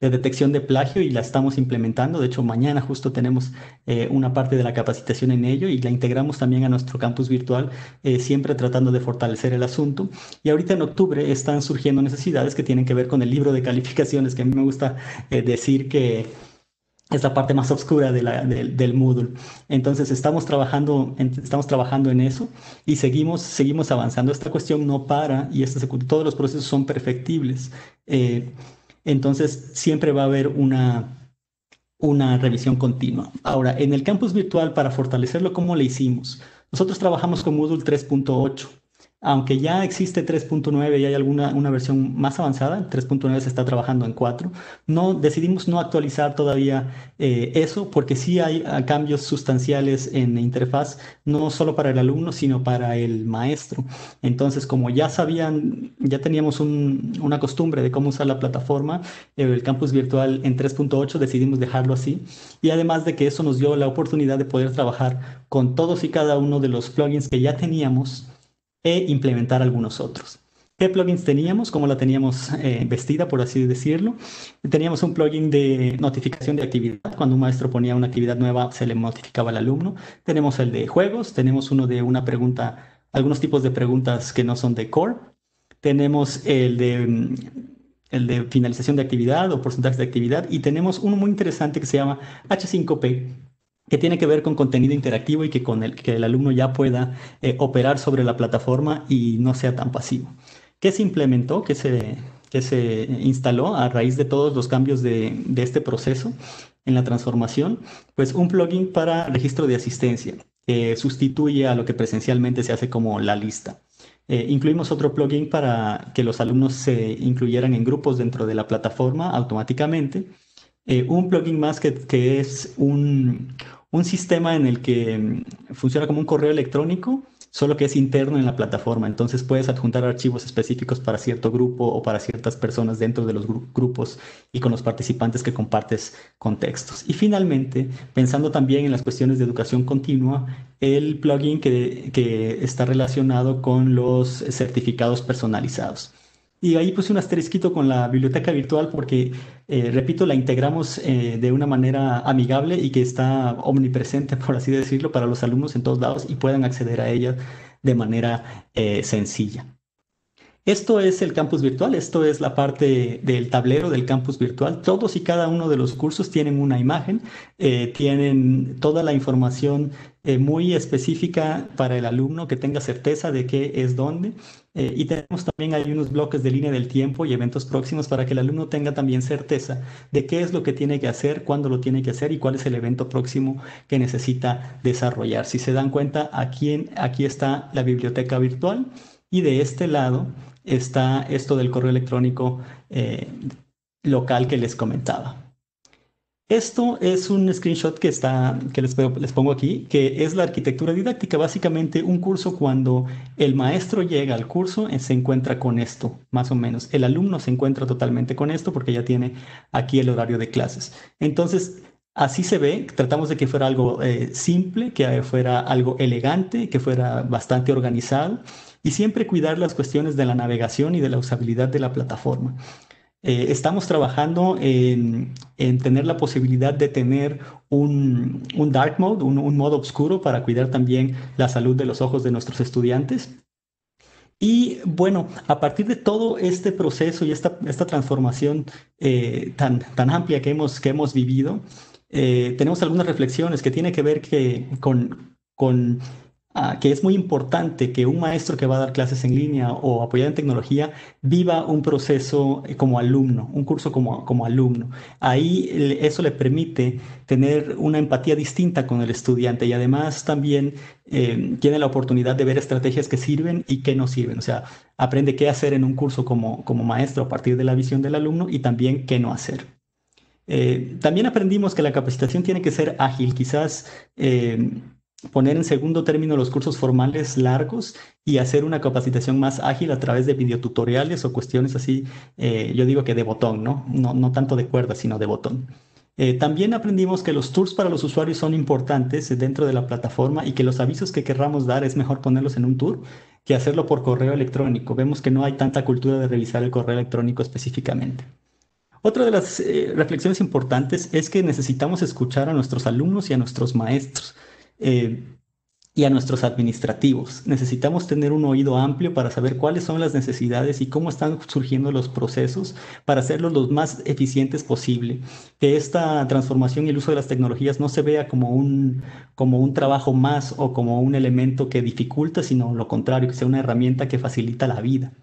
de detección de plagio y la estamos implementando. De hecho, mañana justo tenemos eh, una parte de la capacitación en ello y la integramos también a nuestro campus virtual, eh, siempre tratando de fortalecer el asunto. Y ahorita en octubre están surgiendo necesidades que tienen que ver con el libro de calificaciones, que a mí me gusta eh, decir que es la parte más oscura de del Moodle. Entonces estamos trabajando, en, estamos trabajando en eso y seguimos, seguimos avanzando. Esta cuestión no para y este, todos los procesos son perfectibles. Entonces, siempre va a haber una, una revisión continua. Ahora, en el campus virtual, para fortalecerlo, ¿cómo le hicimos? Nosotros trabajamos con Moodle 3.8 aunque ya existe 3.9 y hay alguna una versión más avanzada, 3.9 se está trabajando en 4, no, decidimos no actualizar todavía eh, eso porque sí hay ah, cambios sustanciales en interfaz, no solo para el alumno, sino para el maestro. Entonces, como ya sabían, ya teníamos una costumbre de cómo usar la plataforma, el campus virtual en 3.8 decidimos dejarlo así. Y además de que eso nos dio la oportunidad de poder trabajar con todos y cada uno de los plugins que ya teníamos e implementar algunos otros. ¿Qué plugins teníamos? ¿Cómo la teníamos eh, vestida, por así decirlo? Teníamos un plugin de notificación de actividad. Cuando un maestro ponía una actividad nueva, se le notificaba al alumno. Tenemos el de juegos. Tenemos uno de una pregunta, algunos tipos de preguntas que no son de core. Tenemos el de, mm, el de finalización de actividad o porcentajes de actividad. Y tenemos uno muy interesante que se llama H5P, que tiene que ver con contenido interactivo y que con el que el alumno ya pueda eh, operar sobre la plataforma y no sea tan pasivo. ¿Qué se implementó? ¿Qué se, que se instaló a raíz de todos los cambios de, de, este proceso en la transformación? Pues un plugin para registro de asistencia que sustituye a lo que presencialmente se hace como la lista. Eh, incluimos otro plugin para que los alumnos se incluyeran en grupos dentro de la plataforma automáticamente. Eh, un plugin más que, que es un, un sistema en el que mm, funciona como un correo electrónico, solo que es interno en la plataforma. Entonces puedes adjuntar archivos específicos para cierto grupo o para ciertas personas dentro de los grupos y con los participantes que compartes contextos. Y finalmente, pensando también en las cuestiones de educación continua, el plugin que, que está relacionado con los certificados personalizados. Y ahí puse un asterisquito con la biblioteca virtual porque, eh, repito, la integramos eh, de una manera amigable y que está omnipresente, por así decirlo, para los alumnos en todos lados y puedan acceder a ella de manera eh, sencilla. Esto es el campus virtual, esto es la parte del tablero del campus virtual. Todos y cada uno de los cursos tienen una imagen, tienen toda la información muy específica para el alumno que tenga certeza de qué es dónde. Eh, y tenemos también hay unos bloques de línea del tiempo y eventos próximos para que el alumno tenga también certeza de qué es lo que tiene que hacer, cuándo lo tiene que hacer y cuál es el evento próximo que necesita desarrollar. Si se dan cuenta, aquí, aquí está la biblioteca virtual y de este lado está esto del correo electrónico eh, local que les comentaba. Esto es un screenshot que, les, pongo aquí, que es la arquitectura didáctica. Básicamente un curso cuando el maestro llega al curso eh, se encuentra con esto, más o menos. El alumno se encuentra totalmente con esto porque ya tiene aquí el horario de clases. Entonces, así se ve. Tratamos de que fuera algo eh, simple, que fuera algo elegante, que fuera bastante organizado y siempre cuidar las cuestiones de la navegación y de la usabilidad de la plataforma. Eh, estamos trabajando en, tener la posibilidad de tener un, dark mode, un, modo oscuro para cuidar también la salud de los ojos de nuestros estudiantes. Y bueno, a partir de todo este proceso y esta, esta transformación eh, tan, tan amplia que hemos, que hemos vivido, eh, tenemos algunas reflexiones que tienen que ver que, con, con Ah, que es muy importante que un maestro que va a dar clases en línea o apoyado en tecnología viva un proceso eh, como alumno, un curso como, como alumno. Ahí eso le permite tener una empatía distinta con el estudiante y además también eh, tiene la oportunidad de ver estrategias que sirven y que no sirven. O sea, aprende qué hacer en un curso como, como maestro a partir de la visión del alumno y también qué no hacer. Eh, también aprendimos que la capacitación tiene que ser ágil. Quizás poner en segundo término los cursos formales largos y hacer una capacitación más ágil a través de videotutoriales o cuestiones así, eh, yo digo que de botón, ¿no? ¿no? No tanto de cuerda, sino de botón. Eh, también aprendimos que los tours para los usuarios son importantes dentro de la plataforma y que los avisos que querramos dar es mejor ponerlos en un tour que hacerlo por correo electrónico. Vemos que no hay tanta cultura de revisar el correo electrónico específicamente. Otra de las eh, reflexiones importantes es que necesitamos escuchar a nuestros alumnos y a nuestros maestros. Eh, y a nuestros administrativos. Necesitamos tener un oído amplio para saber cuáles son las necesidades y cómo están surgiendo los procesos para hacerlos los más eficientes posible. Que esta transformación y el uso de las tecnologías no se vea como un, como un trabajo más o como un elemento que dificulta, sino lo contrario, que sea una herramienta que facilita la vida.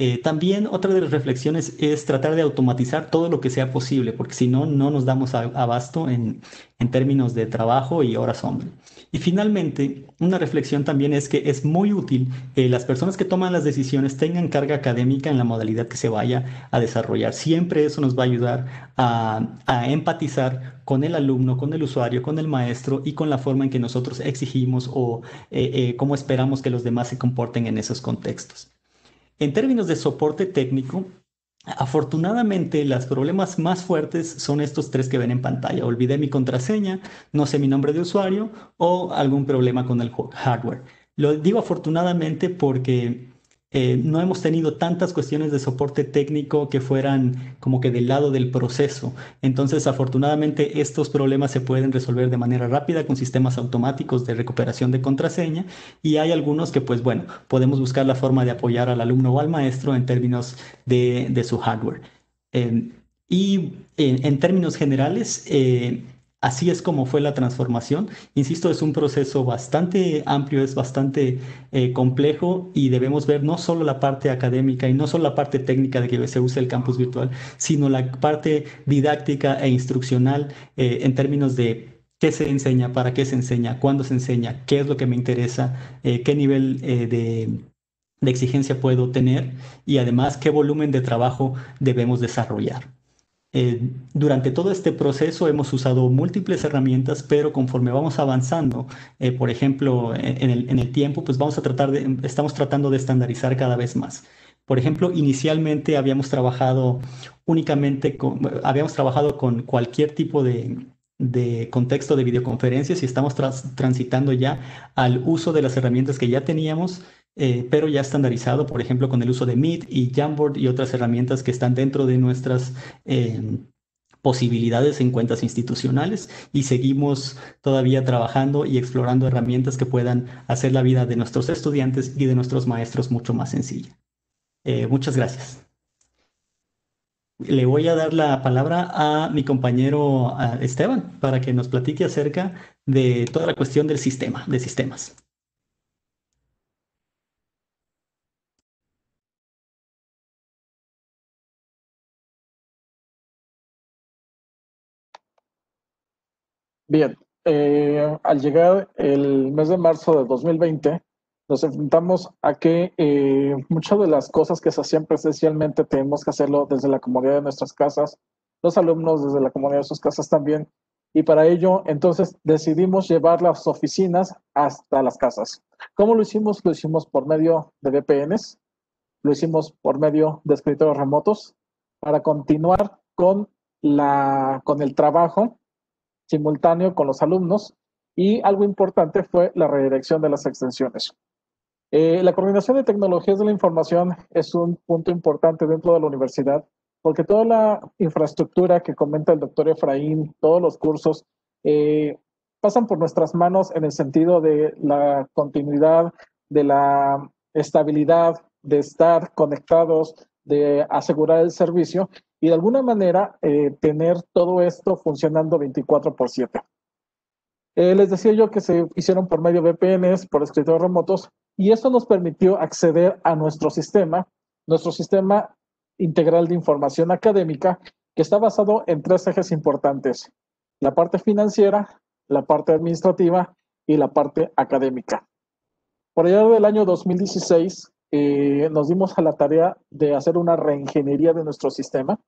Eh, también otra de las reflexiones es tratar de automatizar todo lo que sea posible, porque si no, no nos damos abasto en, en términos de trabajo y horas hombre. Y finalmente, una reflexión también es que es muy útil que las personas que toman las decisiones tengan carga académica en la modalidad que se vaya a desarrollar. Siempre eso nos va a ayudar a, a empatizar con el alumno, con el usuario, con el maestro y con la forma en que nosotros exigimos o eh, eh, cómo esperamos que los demás se comporten en esos contextos. En términos de soporte técnico, Afortunadamente, los problemas más fuertes son estos tres que ven en pantalla. Olvidé mi contraseña, no sé mi nombre de usuario o algún problema con el hardware. Lo digo afortunadamente porque eh, no hemos tenido tantas cuestiones de soporte técnico que fueran como que del lado del proceso. Entonces, afortunadamente, estos problemas se pueden resolver de manera rápida con sistemas automáticos de recuperación de contraseña y hay algunos que, pues bueno, podemos buscar la forma de apoyar al alumno o al maestro en términos de, su hardware. Eh, y en, términos generales, eh, Así es como fue la transformación. Insisto, es un proceso bastante amplio, es bastante eh, complejo y debemos ver no solo la parte académica y no solo la parte técnica de que se use el campus virtual, sino la parte didáctica e instruccional eh, en términos de qué se enseña, para qué se enseña, cuándo se enseña, qué es lo que me interesa, eh, qué nivel de exigencia puedo tener y además qué volumen de trabajo debemos desarrollar. Eh, durante todo este proceso hemos usado múltiples herramientas, pero conforme vamos avanzando, eh, por ejemplo, en el, tiempo, pues vamos a tratar de, estamos tratando de estandarizar cada vez más. Por ejemplo, inicialmente habíamos trabajado únicamente con, habíamos trabajado con cualquier tipo de, contexto de videoconferencias y estamos transitando ya al uso de las herramientas que ya teníamos eh, pero ya estandarizado, por ejemplo, con el uso de Meet y Jamboard y otras herramientas que están dentro de nuestras em, posibilidades en cuentas institucionales y seguimos todavía trabajando y explorando herramientas que puedan hacer la vida de nuestros estudiantes y de nuestros maestros mucho más sencilla. Eh, muchas gracias. Le voy a dar la palabra a mi compañero Esteban para que nos platique acerca de toda la cuestión del sistema, de sistemas. Bien, eh, al llegar el mes de marzo de 2020, nos enfrentamos a que eh, muchas de las cosas que se hacían presencialmente tenemos que hacerlo desde la comodidad de nuestras casas, los alumnos desde la comodidad de sus casas también, y para ello entonces decidimos llevar las oficinas hasta las casas. ¿Cómo lo hicimos? Lo hicimos por medio de VPNs, lo hicimos por medio de escritorios remotos para continuar con, la, con el trabajo simultáneo con los alumnos y algo importante fue la redirección de las extensiones. Eh, la coordinación de tecnologías de la información es un punto importante dentro de la universidad porque toda la infraestructura que comenta el doctor Efraín, todos los cursos, eh, pasan por nuestras manos en el sentido de la continuidad, de la estabilidad, de estar conectados, de asegurar el servicio y de alguna manera eh, tener todo esto funcionando 24 por 7. Eh, les decía yo que se hicieron por medio de VPNs, por escritorios remotos, y esto nos permitió acceder a nuestro sistema, nuestro sistema integral de información académica, que está basado en tres ejes importantes, la parte financiera, la parte administrativa y la parte académica. Por allá del año 2016 eh, nos dimos a la tarea de hacer una reingeniería de nuestro sistema,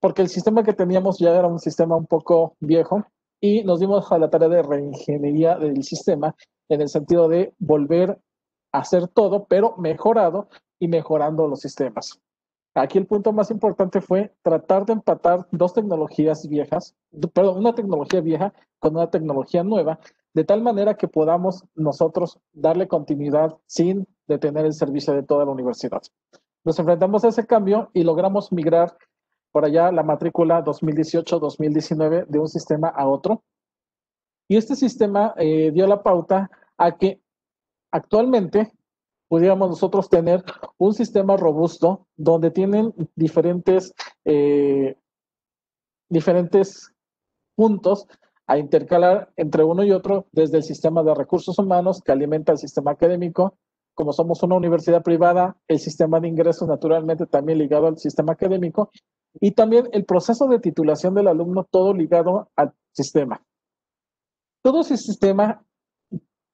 porque el sistema que teníamos ya era un sistema un poco viejo y nos dimos a la tarea de reingeniería del sistema en el sentido de volver a hacer todo, pero mejorado y mejorando los sistemas. Aquí el punto más importante fue tratar de empatar dos tecnologías viejas, perdón, una tecnología vieja con una tecnología nueva, de tal manera que podamos nosotros darle continuidad sin detener el servicio de toda la universidad. Nos enfrentamos a ese cambio y logramos migrar por allá la matrícula 2018-2019 de un sistema a otro. Y este sistema eh, dio la pauta a que actualmente pudiéramos nosotros tener un sistema robusto donde tienen diferentes, eh, diferentes puntos a intercalar entre uno y otro desde el sistema de recursos humanos que alimenta el sistema académico. Como somos una universidad privada, el sistema de ingresos naturalmente también ligado al sistema académico y también el proceso de titulación del alumno, todo ligado al sistema. Todo ese sistema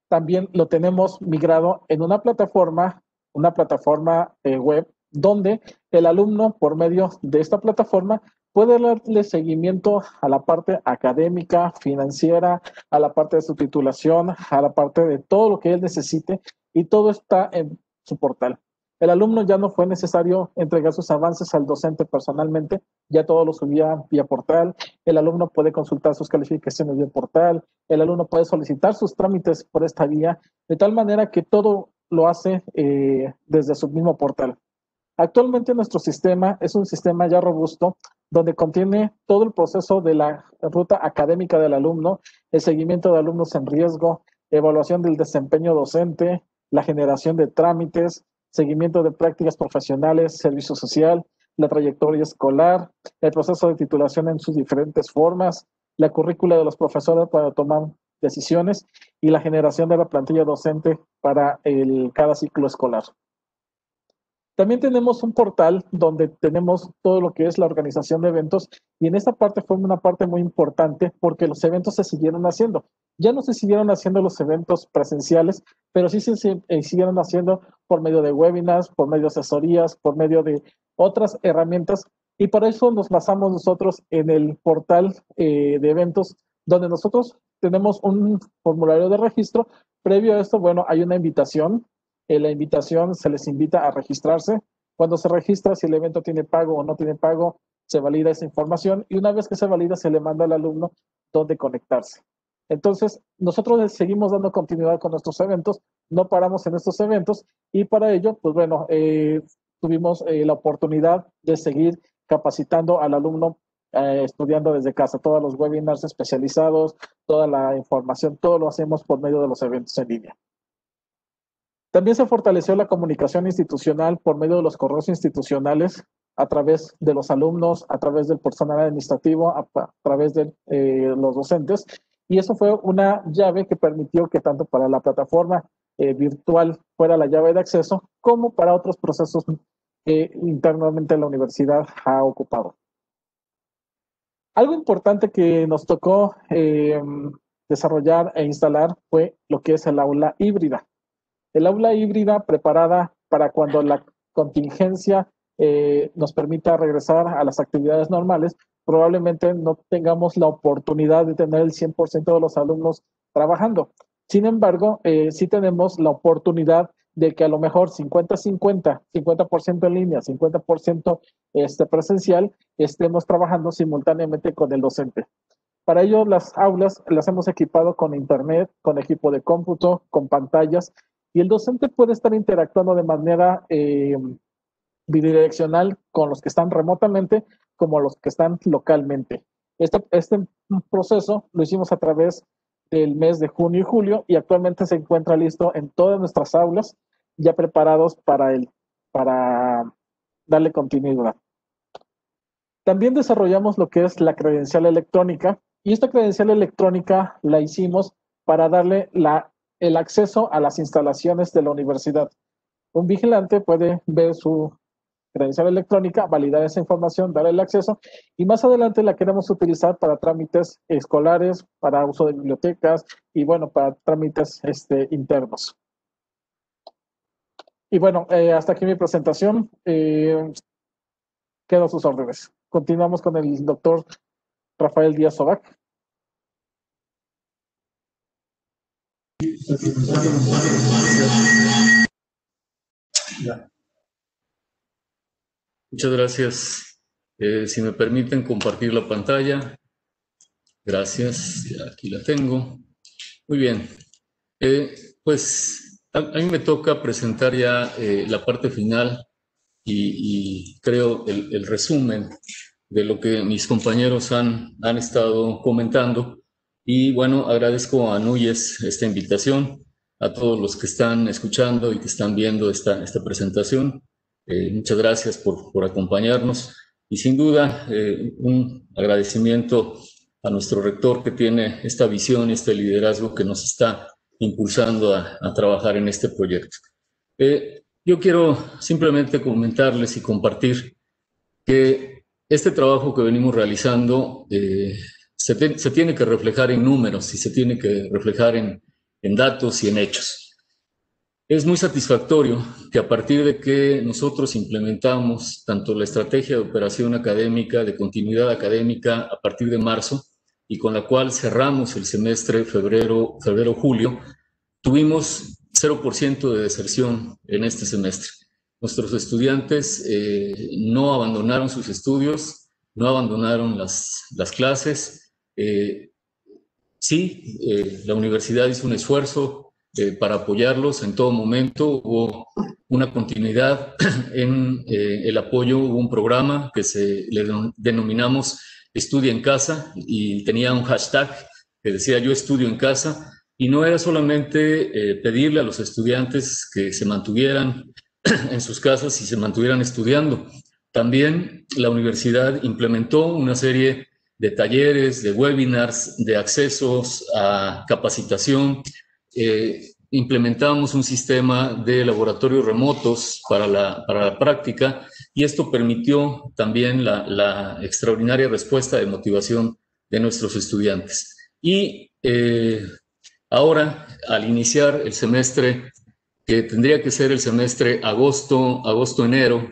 también lo tenemos migrado en una plataforma, una plataforma eh, web, donde el alumno, por medio de esta plataforma, puede darle seguimiento a la parte académica, financiera, a la parte de su titulación, a la parte de todo lo que él necesite, y todo está en su portal. El alumno ya no fue necesario entregar sus avances al docente personalmente, ya todo lo subía vía portal, el alumno puede consultar sus calificaciones vía portal, el alumno puede solicitar sus trámites por esta vía, de tal manera que todo lo hace eh, desde su mismo portal. Actualmente nuestro sistema es un sistema ya robusto donde contiene todo el proceso de la ruta académica del alumno, el seguimiento de alumnos en riesgo, evaluación del desempeño docente, la generación de trámites, seguimiento de prácticas profesionales, servicio social, la trayectoria escolar, el proceso de titulación en sus diferentes formas, la currícula de los profesores para tomar decisiones y la generación de la plantilla docente para el, cada ciclo escolar. También tenemos un portal donde tenemos todo lo que es la organización de eventos y en esta parte fue una parte muy importante porque los eventos se siguieron haciendo. Ya no se siguieron haciendo los eventos presenciales, pero sí se eh, siguieron haciendo por medio de webinars, por medio de asesorías, por medio de otras herramientas. Y por eso nos basamos nosotros en el portal eh, de eventos, donde nosotros tenemos un formulario de registro. Previo a esto, bueno, hay una invitación. En la invitación se les invita a registrarse. Cuando se registra, si el evento tiene pago o no tiene pago, se valida esa información y una vez que se valida, se le manda al alumno dónde conectarse. Entonces, nosotros seguimos dando continuidad con nuestros eventos, no paramos en estos eventos y para ello, pues bueno, eh, tuvimos eh, la oportunidad de seguir capacitando al alumno eh, estudiando desde casa, todos los webinars especializados, toda la información, todo lo hacemos por medio de los eventos en línea. También se fortaleció la comunicación institucional por medio de los correos institucionales a través de los alumnos, a través del personal administrativo, a, través de eh, los docentes. Y eso fue una llave que permitió que tanto para la plataforma eh, virtual fuera la llave de acceso, como para otros procesos que internamente la universidad ha ocupado. Algo importante que nos tocó eh, desarrollar e instalar fue lo que es el aula híbrida. El aula híbrida preparada para cuando la contingencia eh, nos permita regresar a las actividades normales, probablemente no tengamos la oportunidad de tener el 100% de los alumnos trabajando. Sin embargo, eh, sí tenemos la oportunidad de que a lo mejor 50-50, 50%, en línea, 50% este, presencial, estemos trabajando simultáneamente con el docente. Para ello, las aulas las hemos equipado con internet, con equipo de cómputo, con pantallas, y el docente puede estar interactuando de manera eh, bidireccional con los que están remotamente como los que están localmente. Este, este proceso lo hicimos a través del mes de junio y julio y actualmente se encuentra listo en todas nuestras aulas, ya preparados para, para darle continuidad. También desarrollamos lo que es la credencial electrónica y esta credencial electrónica la hicimos para darle la, el acceso a las instalaciones de la universidad. Un vigilante puede ver su credencial electrónica, validar esa información, dar el acceso y más adelante la queremos utilizar para trámites escolares, para uso de bibliotecas y bueno, para trámites este, internos. Y bueno, eh, hasta aquí mi presentación. Eh, quedo a sus órdenes. Continuamos con el doctor Rafael Díaz Sobac. Muchas gracias. Eh, si me permiten compartir la pantalla. Gracias. Aquí la tengo. Muy bien. Eh, pues a, mí me toca presentar ya eh, la parte final y, creo el, resumen de lo que mis compañeros han, han estado comentando. Y bueno, agradezco a Núñez esta invitación, a todos los que están escuchando y que están viendo esta, esta presentación. Eh, muchas gracias por, por, acompañarnos y sin duda eh, un agradecimiento a nuestro rector que tiene esta visión y este liderazgo que nos está impulsando a, a trabajar en este proyecto. Eh, yo quiero simplemente comentarles y compartir que este trabajo que venimos realizando se, tiene que reflejar en números y se tiene que reflejar en, en datos y en hechos. Es muy satisfactorio que a partir de que nosotros implementamos tanto la estrategia de operación académica, de continuidad académica a partir de marzo, y con la cual cerramos el semestre febrero, febrero-julio, tuvimos 0% de deserción en este semestre. Nuestros estudiantes eh, no abandonaron sus estudios, no abandonaron las, las clases. Eh, sí, eh, la universidad hizo un esfuerzo eh, para apoyarlos en todo momento. Hubo una continuidad en el apoyo, hubo un programa que se le denominamos Estudia en casa y tenía un hashtag que decía yo estudio en casa y no era solamente pedirle a los estudiantes que se mantuvieran en sus casas y se mantuvieran estudiando. También la universidad implementó una serie de talleres, de webinars, de accesos a capacitación, eh, implementamos un sistema de laboratorios remotos para la, para la práctica y esto permitió también la, la, extraordinaria respuesta de motivación de nuestros estudiantes. Y eh, ahora, al iniciar el semestre, que tendría que ser el semestre agosto, agosto-enero,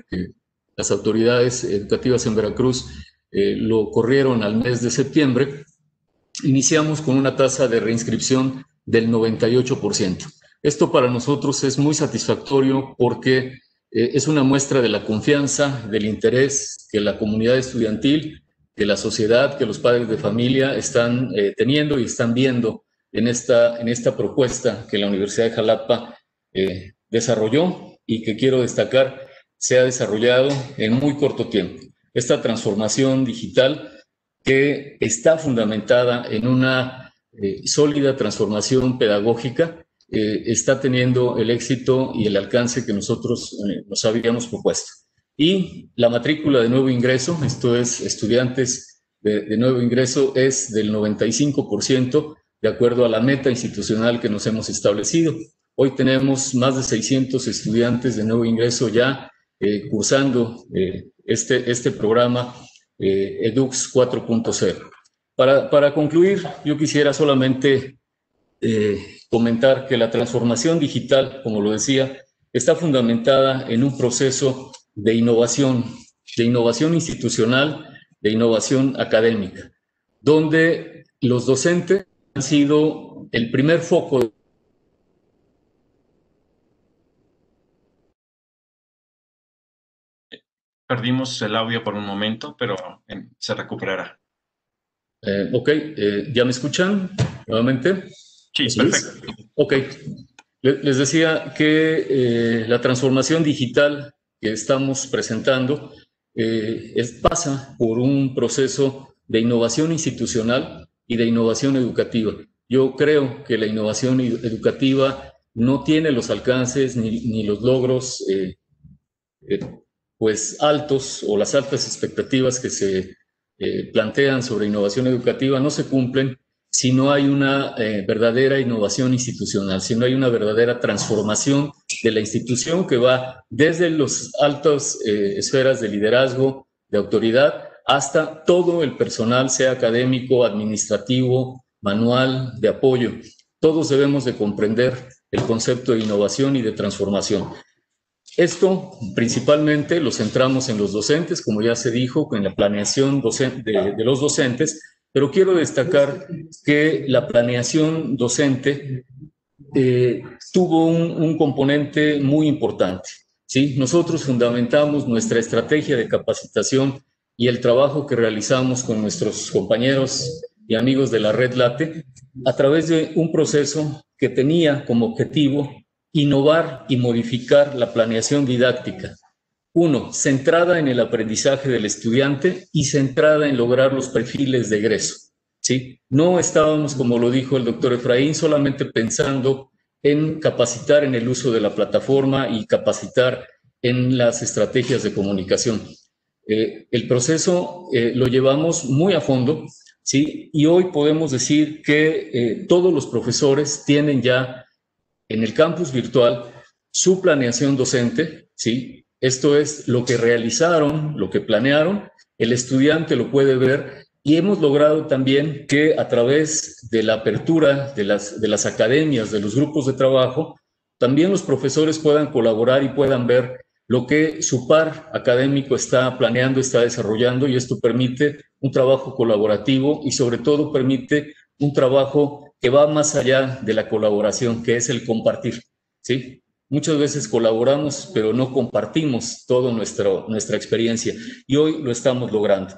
las autoridades educativas en Veracruz eh, lo corrieron al mes de septiembre, iniciamos con una tasa de reinscripción del 98%. Esto para nosotros es muy satisfactorio porque eh, es una muestra de la confianza, del interés que la comunidad estudiantil, que la sociedad, que los padres de familia están eh, teniendo y están viendo en esta, en esta propuesta que la Universidad de Jalapa desarrolló y que quiero destacar se ha desarrollado en muy corto tiempo. Esta transformación digital que está fundamentada en una eh, sólida transformación pedagógica eh, está teniendo el éxito y el alcance que nosotros eh, nos habíamos propuesto. Y la matrícula de nuevo ingreso, esto es estudiantes de, de nuevo ingreso, es del 95% de acuerdo a la meta institucional que nos hemos establecido. Hoy tenemos más de 600 estudiantes de nuevo ingreso ya eh, cursando eh, este, este programa eh, EDUX 4.0. Para, para, concluir, yo quisiera solamente comentar que la transformación digital, como lo decía, está fundamentada en un proceso de innovación, de innovación institucional, de innovación académica, donde los docentes han sido el primer foco Perdimos el audio por un momento, pero se recuperará. Eh, ok, eh, ¿ya me escuchan nuevamente? Sí, perfecto. Ok, les decía que eh, la transformación digital que estamos presentando es, pasa por un proceso de innovación institucional y de innovación educativa. Yo creo que la innovación educativa no tiene los alcances ni, ni los logros pues altos o las altas expectativas que se eh, plantean sobre innovación educativa no se cumplen si no hay una eh, verdadera innovación institucional, si no hay una verdadera transformación de la institución que va desde las altas eh, esferas de liderazgo, de autoridad, hasta todo el personal, sea académico, administrativo, manual, de apoyo. Todos debemos de comprender el concepto de innovación y de transformación. Esto principalmente lo centramos en los docentes, como ya se dijo, en la planeación de, los docentes, pero quiero destacar que la planeación docente eh, tuvo un, componente muy importante. ¿sí? Nosotros fundamentamos nuestra estrategia de capacitación y el trabajo que realizamos con nuestros compañeros y amigos de la red LATE a través de un proceso que tenía como objetivo innovar y modificar la planeación didáctica. Uno, centrada en el aprendizaje del estudiante y centrada en lograr los perfiles de egreso. ¿sí? No estábamos, como lo dijo el doctor Efraín, solamente pensando en capacitar en el uso de la plataforma y capacitar en las estrategias de comunicación. Eh, el proceso eh, lo llevamos muy a fondo, ¿sí? Y hoy podemos decir que eh, todos los profesores tienen ya en el campus virtual su planeación docente, ¿sí? Esto es lo que realizaron, lo que planearon, el estudiante lo puede ver y hemos logrado también que a través de la apertura de las, de las academias, de los grupos de trabajo, también los profesores puedan colaborar y puedan ver lo que su par académico está planeando, está desarrollando y esto permite un trabajo colaborativo y sobre todo permite un trabajo que va más allá de la colaboración, que es el compartir, ¿sí? Muchas veces colaboramos, pero no compartimos toda nuestra experiencia y hoy lo estamos logrando.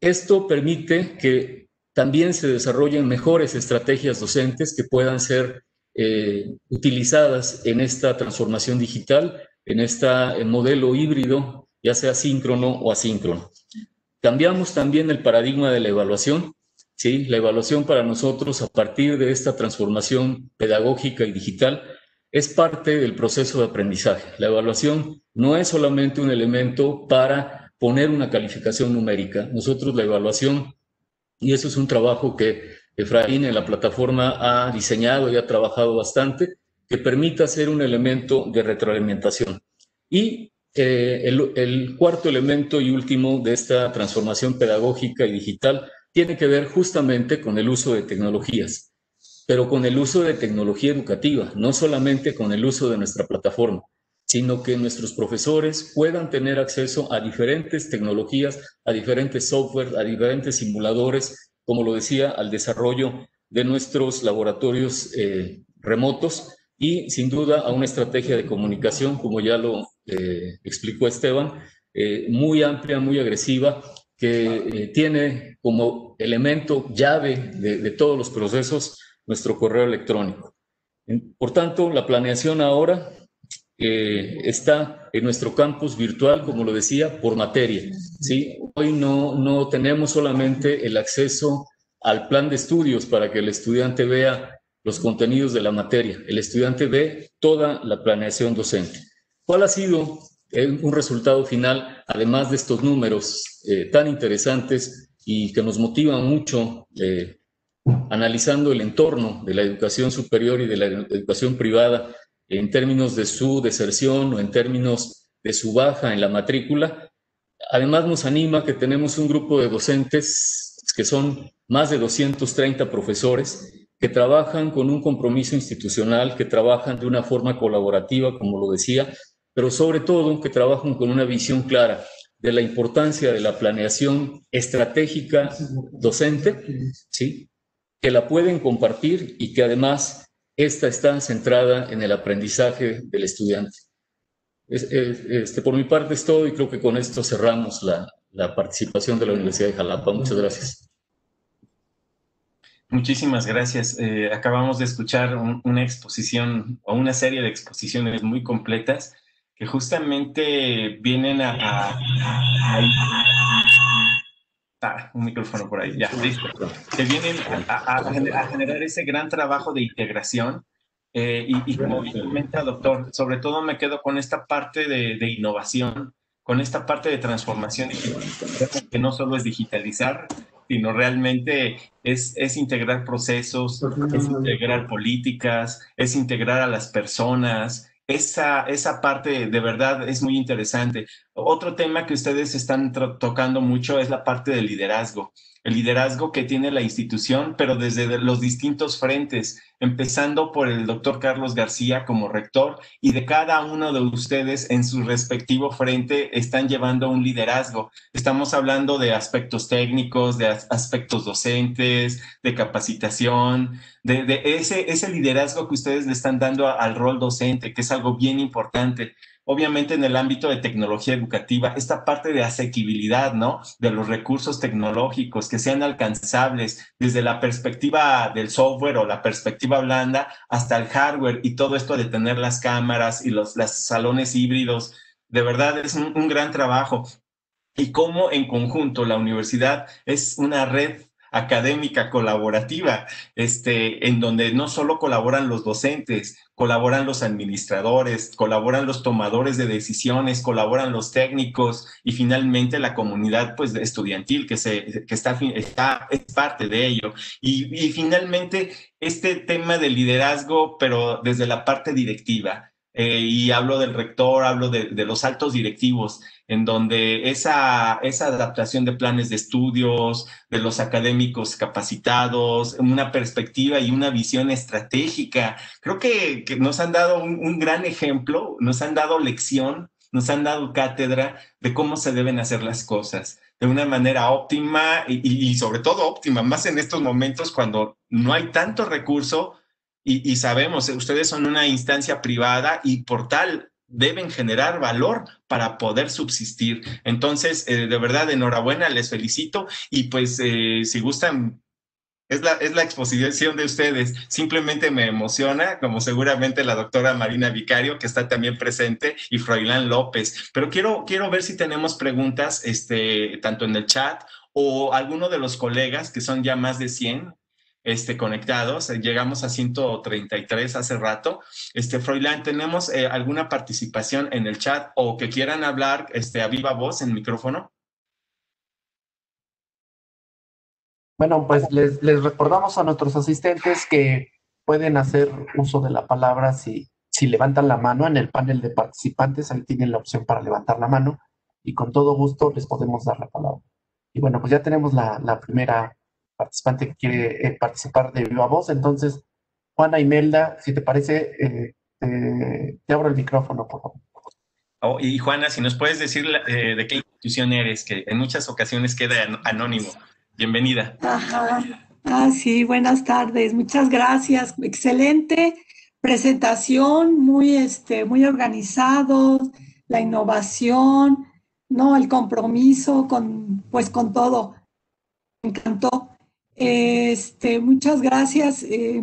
Esto permite que también se desarrollen mejores estrategias docentes que puedan ser eh, utilizadas en esta transformación digital, en este modelo híbrido, ya sea síncrono o asíncrono. Cambiamos también el paradigma de la evaluación ¿sí? La evaluación para nosotros a partir de esta transformación pedagógica y digital es parte del proceso de aprendizaje. La evaluación no es solamente un elemento para poner una calificación numérica. Nosotros la evaluación, y eso es un trabajo que Efraín en la plataforma ha diseñado y ha trabajado bastante, que permita ser un elemento de retroalimentación. Y eh, el, el cuarto elemento y último de esta transformación pedagógica y digital tiene que ver justamente con el uso de tecnologías, pero con el uso de tecnología educativa, no solamente con el uso de nuestra plataforma, sino que nuestros profesores puedan tener acceso a diferentes tecnologías, a diferentes software, a diferentes simuladores, como lo decía, al desarrollo de nuestros laboratorios eh, remotos y sin duda a una estrategia de comunicación, como ya lo eh, explicó Esteban, eh, muy amplia, muy agresiva, que eh, tiene como elemento llave de, todos los procesos nuestro correo electrónico. Por tanto, la planeación ahora eh, está en nuestro campus virtual, como lo decía, por materia. ¿sí? Hoy no, no tenemos solamente el acceso al plan de estudios para que el estudiante vea los contenidos de la materia. El estudiante ve toda la planeación docente. ¿Cuál ha sido un resultado final, además de estos números eh, tan interesantes y que nos motivan mucho eh, analizando el entorno de la educación superior y de la educación privada en términos de su deserción o en términos de su baja en la matrícula? Además nos anima que tenemos un grupo de docentes que son más de 230 profesores que trabajan con un compromiso institucional, que trabajan de una forma colaborativa, como lo decía, pero sobre todo que trabajan con una visión clara de la importancia de la planeación estratégica docente, ¿sí? que la pueden compartir y que además esta está centrada en el aprendizaje del estudiante. Este, por mi parte es todo y creo que con esto cerramos la, la participación de la Universidad de Jalapa. Muchas gracias. Muchísimas gracias. Eh, acabamos de escuchar una exposición o una serie de exposiciones muy completas que justamente vienen a... un micrófono por ahí, ya, listo. Que vienen a, generar ese gran trabajo de integración. Eh, y, como comenta, doctor, sobre todo me quedo con esta parte de, de innovación, con esta parte de transformación digital, que no solo es digitalizar, sino realmente es, es integrar procesos, es integrar políticas, es integrar a las personas. Esa, esa parte de verdad es muy interesante. Otro tema que ustedes están tocando mucho es la parte del liderazgo el liderazgo que tiene la institución, pero desde los distintos frentes, empezando por el doctor Carlos García como rector y de cada uno de ustedes en su respectivo frente están llevando un liderazgo. Estamos hablando de aspectos técnicos, de aspectos docentes, de capacitación, de, ese, ese liderazgo que ustedes le están dando al rol docente, que es algo bien importante obviamente en el ámbito de tecnología educativa, esta parte de asequibilidad, ¿no? De los recursos tecnológicos que sean alcanzables desde la perspectiva del software o la perspectiva blanda hasta el hardware y todo esto de tener las cámaras y los salones híbridos. De verdad es un, un gran trabajo. Y cómo en conjunto la universidad es una red académica colaborativa, este, en donde no solo colaboran los docentes, colaboran los administradores, colaboran los tomadores de decisiones, colaboran los técnicos y finalmente la comunidad pues, estudiantil que, se, que está, está, es parte de ello. Y, finalmente este tema de liderazgo, pero desde la parte directiva. Eh, y hablo del rector, hablo de, de, los altos directivos, en donde esa, adaptación de planes de estudios, de los académicos capacitados, una perspectiva y una visión estratégica, creo que, nos han dado un, gran ejemplo, nos han dado lección, nos han dado cátedra de cómo se deben hacer las cosas de una manera óptima y, y, sobre todo óptima, más en estos momentos cuando no hay tanto recurso y, sabemos, ustedes son una instancia privada y por tal deben generar valor para poder subsistir. Entonces, eh, de verdad, enhorabuena, les felicito y pues eh, si gustan, es la, es la exposición de ustedes. Simplemente me emociona, como seguramente la doctora Marina Vicario, que está también presente, y Froilán López. Pero quiero, quiero ver si tenemos preguntas, este, tanto en el chat o alguno de los colegas, que son ya más de 100, este, conectados. Llegamos a 133 hace rato. Este, Froilán, ¿tenemos eh, alguna participación en el chat o que quieran hablar este, a viva voz en micrófono? Bueno, pues les, les recordamos a nuestros asistentes que pueden hacer uso de la palabra si, si levantan la mano en el panel de participantes. Ahí tienen la opción para levantar la mano y con todo gusto les podemos dar la palabra. Y bueno, pues ya tenemos la, la primera participante que quiere eh, participar de viva voz. Entonces, Juana Imelda, si te parece, eh, te abro el micrófono, por favor. Oh, y Juana, si nos puedes decir eh, de qué institución eres, que en muchas ocasiones queda anónimo. Bienvenida. Ajá. Ah, sí, buenas tardes. Muchas gracias. Excelente presentación, muy, este, muy organizado, la innovación, no, el compromiso con, pues, con todo. Me encantó. Este, muchas gracias eh,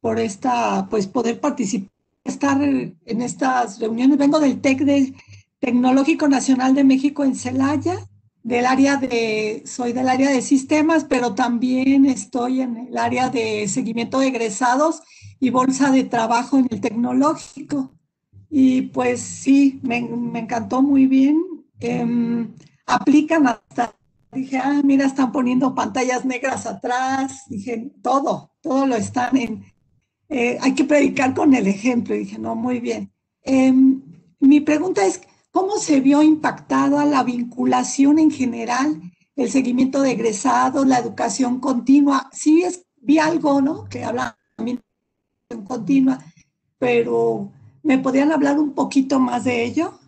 por esta, pues poder participar, estar en estas reuniones. Vengo del TEC de Tecnológico Nacional de México en Celaya, del área de, soy del área de sistemas, pero también estoy en el área de seguimiento de egresados y bolsa de trabajo en el tecnológico. Y pues sí, me, encantó muy bien. Em, aplican hasta, dije, ah, mira, están poniendo pantallas negras atrás. Dije, todo, todo lo están en, eh, hay que predicar con el ejemplo. Dije, no, muy bien. Em, mi pregunta es, ¿Cómo se vio impactada la vinculación en general, el seguimiento de egresados, la educación continua? Sí, es, vi algo, ¿no? Que habla también de continua, pero ¿me podrían hablar un poquito más de ello?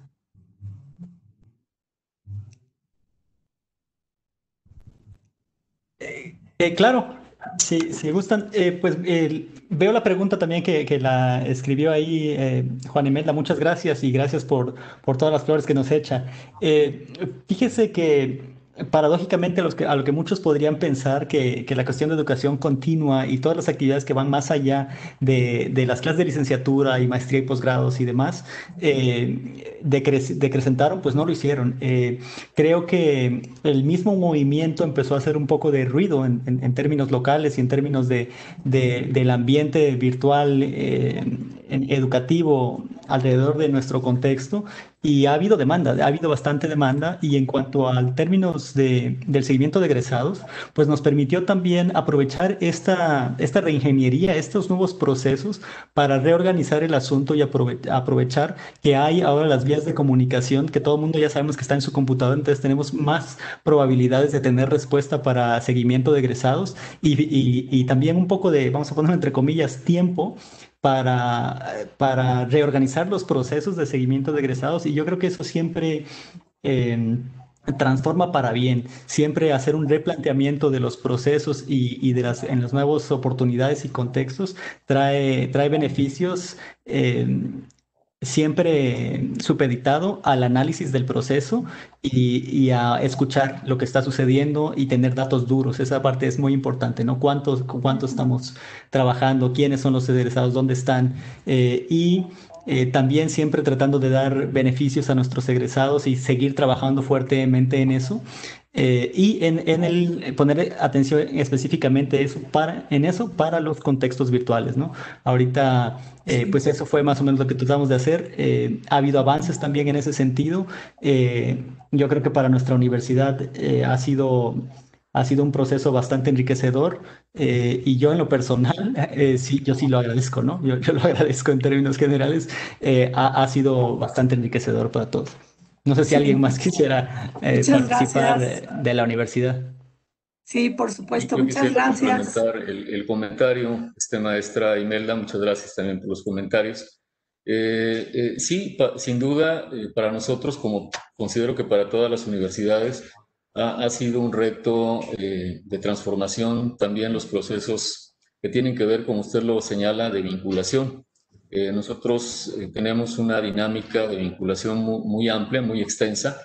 Eh, claro, Sí, si gustan, eh, pues veo la pregunta también que, la escribió ahí eh, Juan Imelda. Muchas gracias y gracias por, por todas las flores que nos echa. Eh, fíjese que paradójicamente a, lo que muchos podrían pensar que, la cuestión de educación continua y todas las actividades que van más allá de, las clases de licenciatura y maestría y posgrados y demás, eh, decrecentaron, pues no lo hicieron. Eh, creo que el mismo movimiento empezó a hacer un poco de ruido en, términos locales y en términos de, del ambiente virtual eh, educativo alrededor de nuestro contexto y ha habido demanda, ha habido bastante demanda y en cuanto al términos de, del seguimiento de egresados, pues nos permitió también aprovechar esta, esta reingeniería, estos nuevos procesos para reorganizar el asunto y aprovechar que hay ahora las vías de comunicación, que todo el mundo ya sabemos que está en su computador, entonces tenemos más probabilidades de tener respuesta para seguimiento de egresados y, y, y también un poco de, vamos a poner entre comillas, tiempo para, para reorganizar los procesos de seguimiento de egresados y yo creo que eso siempre... Em, transforma para bien, siempre hacer un replanteamiento de los procesos y, y, de las en las nuevas oportunidades y contextos trae, trae beneficios em, siempre supeditado al análisis del proceso y, a escuchar lo que está sucediendo y tener datos duros. Esa parte es muy importante, ¿no? ¿Cuántos, cuánto estamos trabajando? ¿Quiénes son los egresados? ¿Dónde están? Eh, y eh, también siempre tratando de dar beneficios a nuestros egresados y seguir trabajando fuertemente en eso. Eh, y en, en, el poner atención específicamente eso para, en eso para los contextos virtuales, ¿no? Ahorita, eh, pues eso fue más o menos lo que tratamos de hacer. Eh, ha habido avances también en ese sentido. yo creo que para nuestra universidad ha sido ha sido un proceso bastante enriquecedor y yo en lo personal, sí, yo sí lo agradezco, ¿no? Yo, yo lo agradezco en términos generales, ha, ha sido bastante enriquecedor para todos. No sé si alguien más quisiera eh, participar de, la universidad. Sí, por supuesto, muchas gracias. El, el, comentario, este maestra Imelda, muchas gracias también por los comentarios. Eh, eh, sí, sin duda, para nosotros, como considero que para todas las universidades, ha, ha sido un reto de transformación también los procesos que tienen que ver, como usted lo señala, de vinculación. Eh, nosotros eh, tenemos una dinámica de vinculación muy, amplia, muy extensa,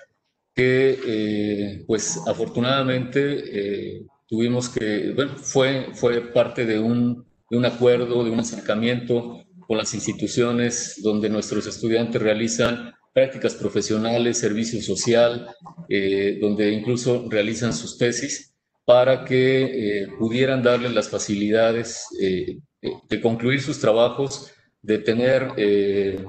que eh, pues afortunadamente tuvimos que, bueno, fue, fue parte de un, de un acuerdo, de un acercamiento con las instituciones donde nuestros estudiantes realizan prácticas profesionales, servicio social, donde incluso realizan sus tesis, para que pudieran darles las facilidades de concluir sus trabajos de tener eh,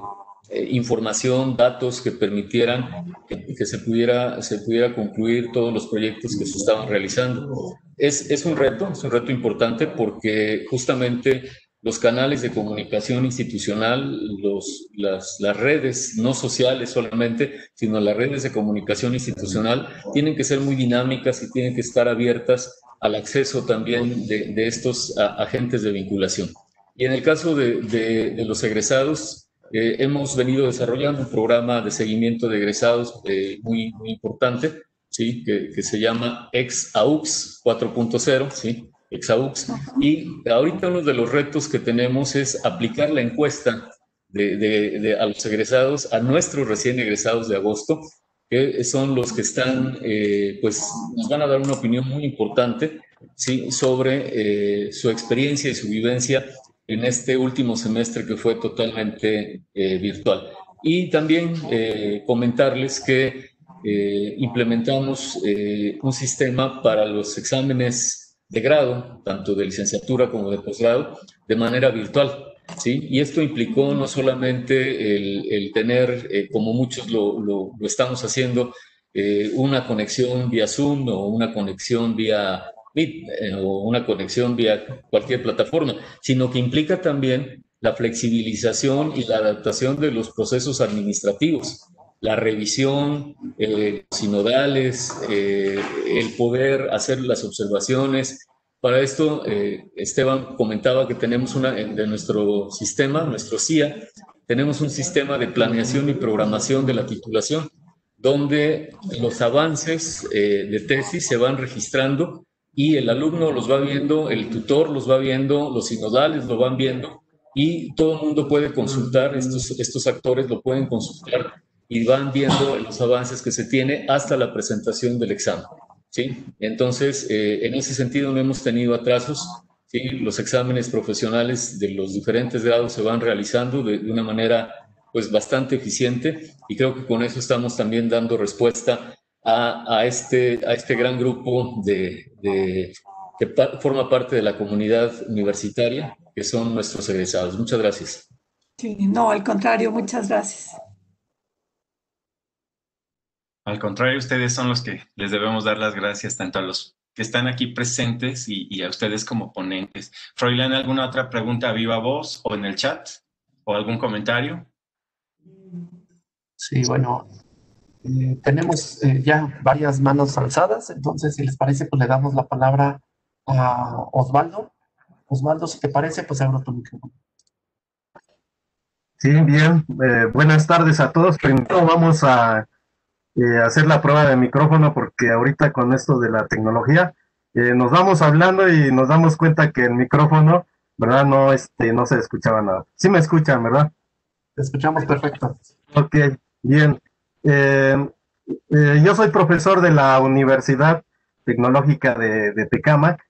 eh, información, datos que permitieran que, se, pudiera, se pudiera concluir todos los proyectos que se estaban realizando. Es, es un reto, es un reto importante porque justamente los canales de comunicación institucional, los, las, redes, no sociales solamente, sino las redes de comunicación institucional, tienen que ser muy dinámicas y tienen que estar abiertas al acceso también de, de estos agentes de vinculación. Y en el caso de, los egresados, eh, hemos venido desarrollando un programa de seguimiento de egresados eh, muy, muy, importante, ¿sí? Que, se llama ExAUX 4.0, ¿sí? ExAUX. Y ahorita uno de los retos que tenemos es aplicar la encuesta de, a los egresados, a nuestros recién egresados de agosto, que son los que están, eh, pues nos van a dar una opinión muy importante ¿sí? sobre su experiencia y su vivencia en este último semestre que fue totalmente eh, virtual. Y también eh, comentarles que eh, implementamos eh, un sistema para los exámenes de grado, tanto de licenciatura como de posgrado, de manera virtual. ¿sí? Y esto implicó no solamente el, tener, eh, como muchos lo, lo, estamos haciendo, una conexión vía Zoom o una conexión vía Meet o una conexión vía cualquier plataforma, sino que implica también la flexibilización y la adaptación de los procesos administrativos la revisión, eh, sinodales, eh, el poder hacer las observaciones. Para esto, eh, Esteban comentaba que tenemos una, de nuestro sistema, nuestro CIA, tenemos un sistema de planeación y programación de la titulación, donde los avances de tesis se van registrando y el alumno los va viendo, el tutor los va viendo, los sinodales lo van viendo y todo el mundo puede consultar, estos, estos actores lo pueden consultar y van viendo los avances que se tiene hasta la presentación del examen. ¿sí? Entonces, eh, en ese sentido no hemos tenido atrasos. ¿sí? Los exámenes profesionales de los diferentes grados se van realizando de, una manera pues bastante eficiente y creo que con eso estamos también dando respuesta a, a este, a este gran grupo de, de, que forma parte de la comunidad universitaria, que son nuestros egresados. Muchas gracias. Sí, no, al contrario, muchas gracias. Al contrario, ustedes son los que les debemos dar las gracias tanto a los que están aquí presentes y, a ustedes como ponentes. Froilán, ¿alguna otra pregunta viva voz o en el chat? ¿O algún comentario? Sí, bueno, eh, tenemos eh, ya varias manos alzadas, entonces si les parece, pues le damos la palabra a Osvaldo. Osvaldo, si te parece, pues abro tu micrófono. Sí, bien. Eh, buenas tardes a todos. Primero vamos a eh, hacer la prueba de micrófono porque ahorita con esto de la tecnología nos vamos hablando y nos damos cuenta que el micrófono, ¿verdad? No, este, no se escuchaba nada. Sí me escuchan, ¿verdad? Te escuchamos perfecto. Ok, bien. Eh, yo soy profesor de la Universidad Tecnológica de, de Tecámac.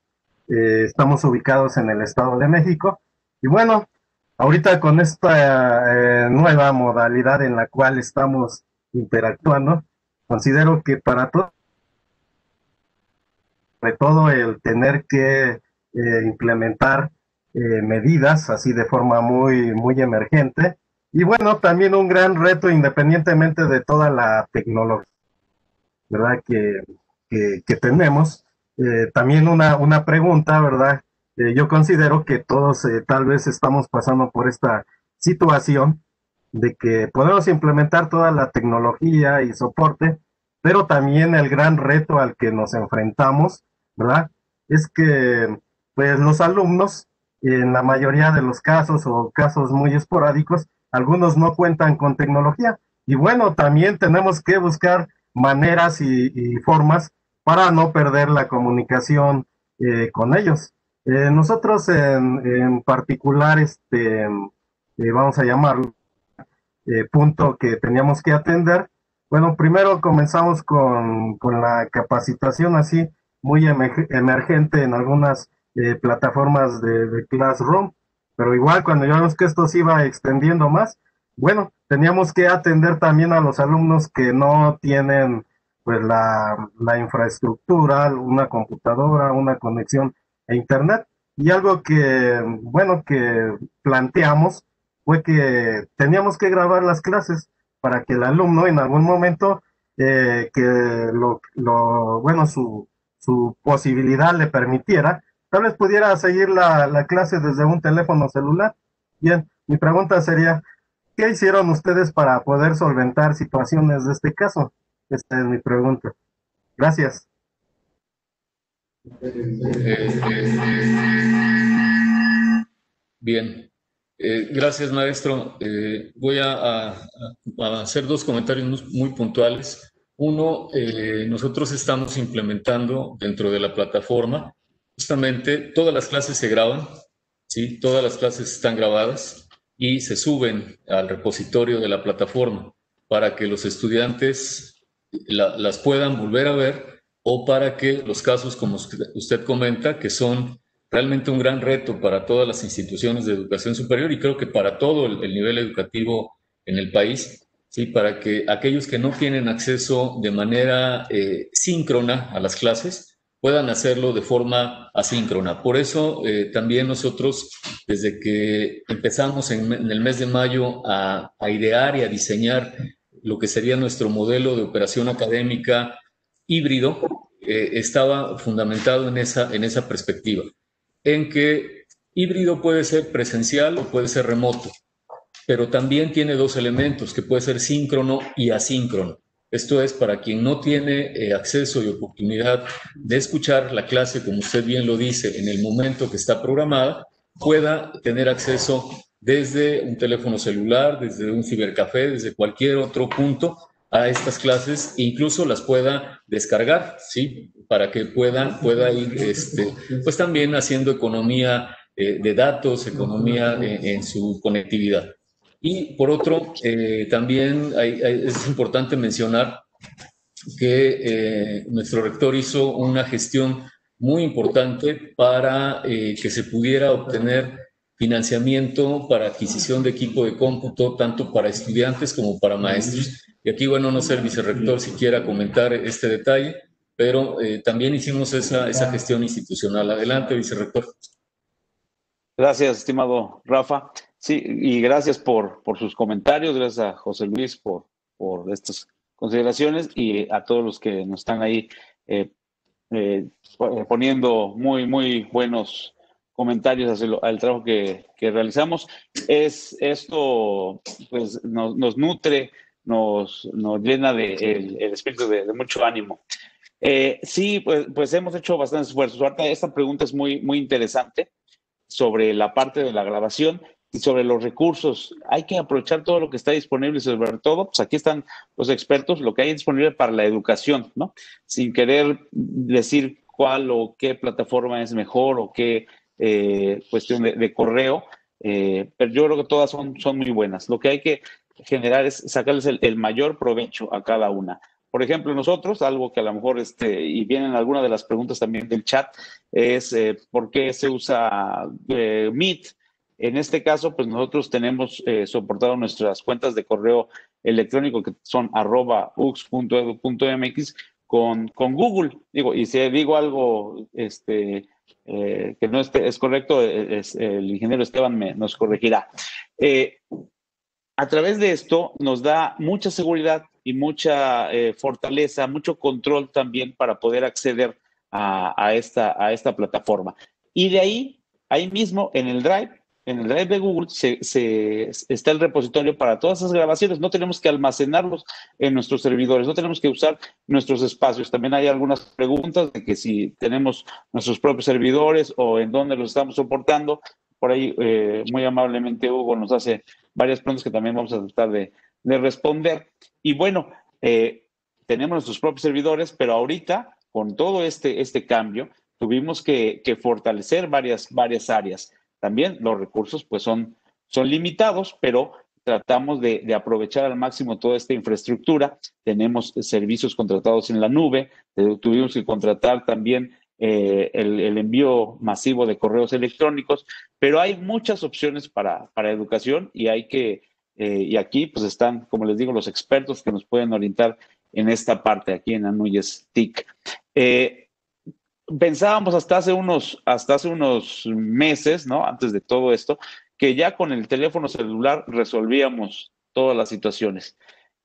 estamos ubicados en el Estado de México. Y bueno, ahorita con esta nueva modalidad en la cual estamos interactuando, Considero que para todo, sobre todo el tener que eh, implementar eh, medidas así de forma muy, muy emergente. Y bueno, también un gran reto independientemente de toda la tecnología, ¿verdad? Que, que, tenemos. Eh, también una, una pregunta, ¿verdad? yo considero que todos tal vez estamos pasando por esta situación de que podemos implementar toda la tecnología y soporte, pero también el gran reto al que nos enfrentamos, ¿verdad? Es que pues los alumnos, en la mayoría de los casos o casos muy esporádicos, algunos no cuentan con tecnología. Y bueno, también tenemos que buscar maneras y, formas para no perder la comunicación eh, con ellos. Eh, nosotros en, particular, este, eh, vamos a llamarlo, punto que teníamos que atender, bueno, primero comenzamos con, la capacitación así muy emergente en algunas eh, plataformas de, Classroom, pero igual cuando ya vimos que esto se iba extendiendo más, bueno, teníamos que atender también a los alumnos que no tienen pues la, la infraestructura, una computadora, una conexión a internet. Y algo que, bueno, que planteamos fue que teníamos que grabar las clases para que el alumno en algún momento eh, que lo, bueno, su, su, posibilidad le permitiera, tal vez pudiera seguir la, la, clase desde un teléfono celular. Bien, mi pregunta sería, ¿qué hicieron ustedes para poder solventar situaciones de este caso? Esta es mi pregunta. Gracias. Bien, eh, gracias, maestro. Eh, voy a, hacer dos comentarios muy, puntuales. Uno, eh, nosotros estamos implementando dentro de la plataforma, justamente todas las clases se graban, ¿sí? todas las clases están grabadas y se suben al repositorio de la plataforma para que los estudiantes las puedan volver a ver o para que los casos, como usted comenta, que son realmente un gran reto para todas las instituciones de educación superior y creo que para todo el, nivel educativo en el país, ¿sí? para que aquellos que no tienen acceso de manera eh, síncrona a las clases puedan hacerlo de forma asíncrona. Por eso eh, también nosotros, desde que empezamos en, el mes de mayo a, idear y a diseñar lo que sería nuestro modelo de operación académica híbrido, eh, estaba fundamentado en esa, en esa perspectiva, en que híbrido puede ser presencial o puede ser remoto pero también tiene dos elementos, que puede ser síncrono y asíncrono. Esto es para quien no tiene eh, acceso y oportunidad de escuchar la clase, como usted bien lo dice, en el momento que está programada, pueda tener acceso desde un teléfono celular, desde un cibercafé, desde cualquier otro punto a estas clases incluso las pueda descargar, ¿sí? Para que pueda, pueda ir, este, pues también haciendo economía eh, de datos, economía eh, en su conectividad. Y por otro, eh, también es importante mencionar que eh, nuestro rector hizo una gestión muy importante para eh, que se pudiera obtener financiamiento para adquisición de equipo de cómputo, tanto para estudiantes como para maestros. Y aquí, bueno, no sé el vicerrector si quiera comentar este detalle, pero también hicimos esa, esa gestión institucional. Adelante, vicerrector. Gracias, estimado Rafa. Sí, y gracias por, por sus comentarios, gracias a José Luis por, por estas consideraciones y a todos los que nos están ahí eh, eh, poniendo muy, muy buenos comentarios hacia el trabajo que, que, realizamos. Es, esto pues, nos, nos nutre, nos, nos, llena de, el, espíritu de, mucho ánimo. Eh, sí, pues, pues hemos hecho bastantes esfuerzos. Esta pregunta es muy, muy interesante sobre la parte de la grabación y sobre los recursos. Hay que aprovechar todo lo que está disponible sobre todo, pues aquí están los expertos, lo que hay disponible para la educación, ¿no? Sin querer decir cuál o qué plataforma es mejor o qué eh, cuestión de, correo, eh, pero yo creo que todas son, son muy buenas. Lo que hay que generar es sacarles el, mayor provecho a cada una. Por ejemplo, nosotros, algo que a lo mejor, este, y vienen algunas de las preguntas también del chat, es eh, por qué se usa Meet en este caso, pues nosotros tenemos eh, soportado nuestras cuentas de correo electrónico que son arroba ux.edu.mx con, con Google. Digo, y si digo algo este, eh, que no es correcto, eh, el ingeniero Esteban me, nos corregirá. a través de esto nos da mucha seguridad y mucha fortaleza, mucho control también para poder acceder a, esta, a esta plataforma. Y de ahí, ahí mismo en el Drive, en el Drive de Google se, está el repositorio para todas esas grabaciones. No tenemos que almacenarlos en nuestros servidores, no tenemos que usar nuestros espacios. También hay algunas preguntas de que si tenemos nuestros propios servidores o en dónde los estamos soportando. Por ahí, eh, muy amablemente, Hugo nos hace varias preguntas que también vamos a tratar de, responder. Y bueno, eh, tenemos nuestros propios servidores, pero ahorita, con todo este, este cambio, tuvimos que, que fortalecer varias, varias áreas. También los recursos pues son, son limitados, pero tratamos de, aprovechar al máximo toda esta infraestructura. Tenemos servicios contratados en la nube, tuvimos que contratar también eh, el, envío masivo de correos electrónicos, pero hay muchas opciones para, para educación y hay que, eh, y aquí pues están, como les digo, los expertos que nos pueden orientar en esta parte, aquí en Anuyes TIC. Eh, pensábamos hasta hace unos, hasta hace unos meses, ¿no? Antes de todo esto, que ya con el teléfono celular resolvíamos todas las situaciones.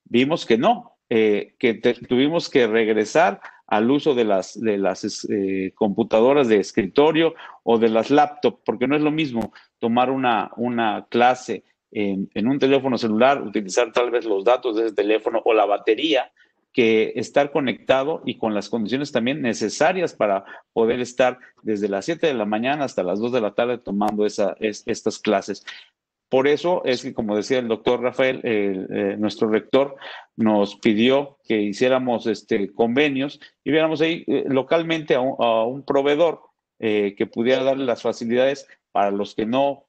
Vimos que no, eh, que tuvimos que regresar al uso de las, de las eh, computadoras de escritorio o de las laptops, porque no es lo mismo tomar una, una clase en, en un teléfono celular, utilizar tal vez los datos de ese teléfono o la batería, que estar conectado y con las condiciones también necesarias para poder estar desde las 7 de la mañana hasta las 2 de la tarde tomando esa, estas clases. Por eso es que, como decía el doctor Rafael, eh, nuestro rector nos pidió que hiciéramos este, convenios y viéramos ahí eh, localmente a un, proveedor eh, que pudiera darle las facilidades para los que no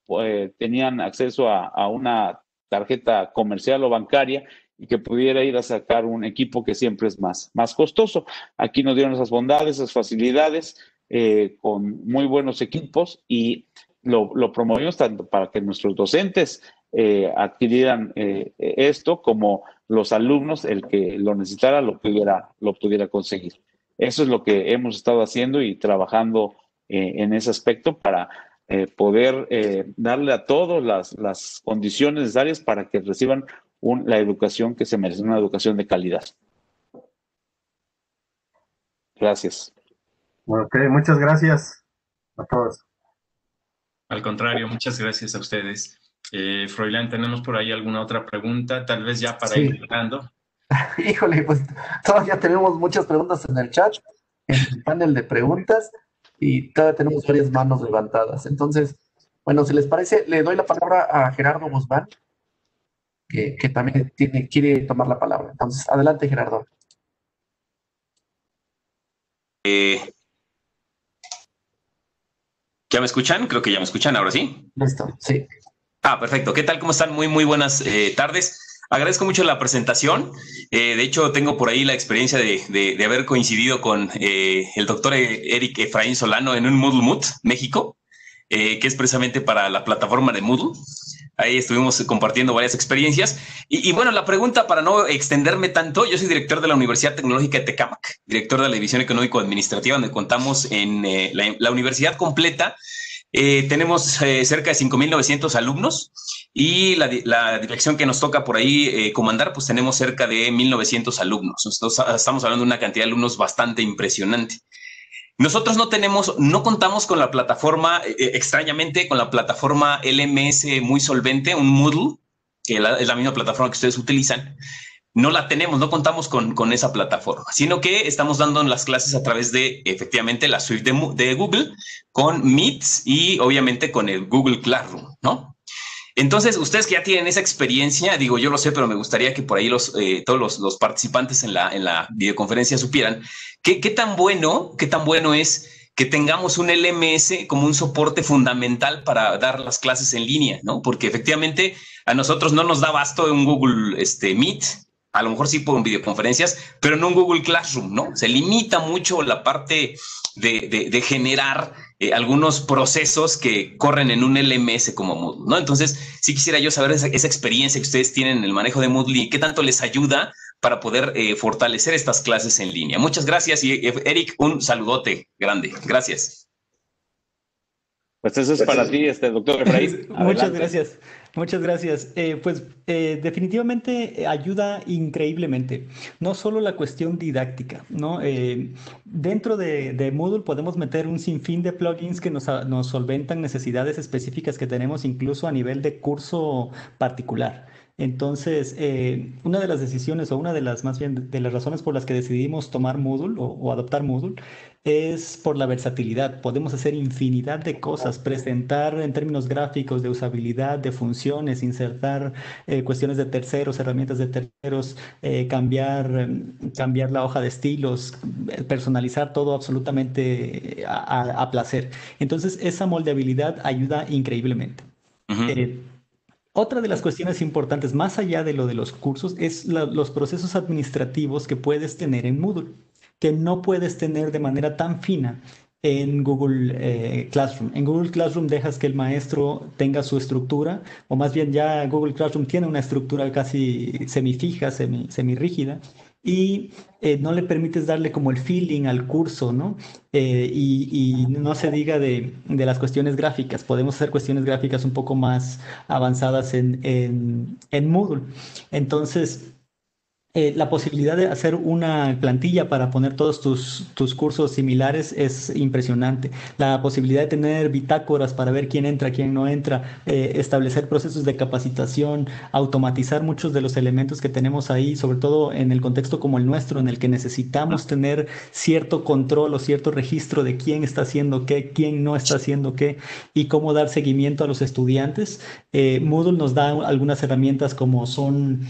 tenían acceso a una tarjeta comercial o bancaria y que pudiera ir a sacar un equipo que siempre es más, más costoso. Aquí nos dieron esas bondades, esas facilidades. eh, con muy buenos equipos y lo, promovimos tanto para que nuestros docentes eh, adquirieran eh, esto como los alumnos, el que lo necesitara, lo pudiera, lo pudiera conseguir. Eso es lo que hemos estado haciendo y trabajando en ese aspecto para poder darle a todos las, las, condiciones necesarias para que reciban la educación que se merece, una educación de calidad. Gracias. Ok, muchas gracias a todos. Al contrario, muchas gracias a ustedes. Eh, Froilán, ¿tenemos por ahí alguna otra pregunta? Tal vez ya para ir llegando. Híjole, pues todavía tenemos muchas preguntas en el chat, en el panel de preguntas, y todavía tenemos varias manos levantadas. Entonces, bueno, si les parece, le doy la palabra a Gerardo Guzmán, que, que también tiene, quiere tomar la palabra. Entonces, adelante, Gerardo. Eh, ¿Ya me escuchan? Creo que ya me escuchan, ahora sí. Listo, sí. Ah, perfecto. ¿Qué tal? ¿Cómo están? Muy, muy buenas eh, tardes. Agradezco mucho la presentación. Eh, de hecho, tengo por ahí la experiencia de, haber coincidido con el doctor Eric Efraín Solano en un Moodle Mood, México, que es precisamente para la plataforma de Moodle. Ahí estuvimos compartiendo varias experiencias. Y, bueno, la pregunta para no extenderme tanto, yo soy director de la Universidad Tecnológica de Tecamac, director de la División Económico-Administrativa, donde contamos en eh, la, universidad completa. Eh, tenemos eh, cerca de 5.900 alumnos y la, dirección que nos toca por ahí comandar, pues tenemos cerca de 1.900 alumnos. estamos hablando de una cantidad de alumnos bastante impresionante. Nosotros no tenemos, no contamos con la plataforma, eh, eh, extrañamente, con la plataforma LMS muy solvente, un Moodle, que es la misma plataforma que ustedes utilizan. No la tenemos, no contamos con, esa plataforma, sino que estamos dando las clases a través de efectivamente la suite de, de Google con Meets y obviamente con el Google Classroom, ¿no? Entonces, ustedes que ya tienen esa experiencia, digo, yo lo sé, pero me gustaría que por ahí los, eh, todos los, participantes en la, en la videoconferencia supieran qué, qué tan bueno, qué tan bueno es que tengamos un LMS como un soporte fundamental para dar las clases en línea, ¿no? Porque efectivamente a nosotros no nos da basto un Google este, Meet, a lo mejor sí por videoconferencias, pero no un Google Classroom, ¿no? Se limita mucho la parte de, de generar eh, algunos procesos que corren en un LMS como Moodle, ¿no? Entonces, sí quisiera yo saber esa, experiencia que ustedes tienen en el manejo de Moodle y qué tanto les ayuda para poder eh, fortalecer estas clases en línea. Muchas gracias y eh, Eric, un saludote grande. Gracias. Pues eso es para ti, este doctor Efraín. Muchas gracias. Muchas gracias. Eh, pues eh, definitivamente eh, ayuda increíblemente. No solo la cuestión didáctica, ¿no? dentro de, Moodle podemos meter un sinfín de plugins que nos, nos solventan necesidades específicas que tenemos incluso a nivel de curso particular. Entonces, una de las decisiones o una de las más bien de las razones por las que decidimos tomar Moodle o, o adoptar Moodle es por la versatilidad. Podemos hacer infinidad de cosas, presentar en términos gráficos, de usabilidad, de funciones, insertar eh, cuestiones de terceros, herramientas de terceros, eh, cambiar, cambiar la hoja de estilos, eh, personalizar todo absolutamente a, placer. Entonces, esa moldeabilidad ayuda increíblemente. Otra de las cuestiones importantes, más allá de lo de los cursos, es los procesos administrativos que puedes tener en Moodle que no puedes tener de manera tan fina en Google eh, Classroom. En Google Classroom dejas que el maestro tenga su estructura, o más bien ya Google Classroom tiene una estructura casi semifija, semi, rígida y eh, no le permites darle como el feeling al curso, ¿no? Eh, y, no se diga de, las cuestiones gráficas, podemos hacer cuestiones gráficas un poco más avanzadas en, en, en Moodle. Entonces, eh, la posibilidad de hacer una plantilla para poner todos tus, tus, cursos similares es impresionante. La posibilidad de tener bitácoras para ver quién entra, quién no entra, eh, establecer procesos de capacitación, automatizar muchos de los elementos que tenemos ahí, sobre todo en el contexto como el nuestro, en el que necesitamos tener cierto control o cierto registro de quién está haciendo qué, quién no está haciendo qué y cómo dar seguimiento a los estudiantes. Eh, Moodle nos da algunas herramientas como son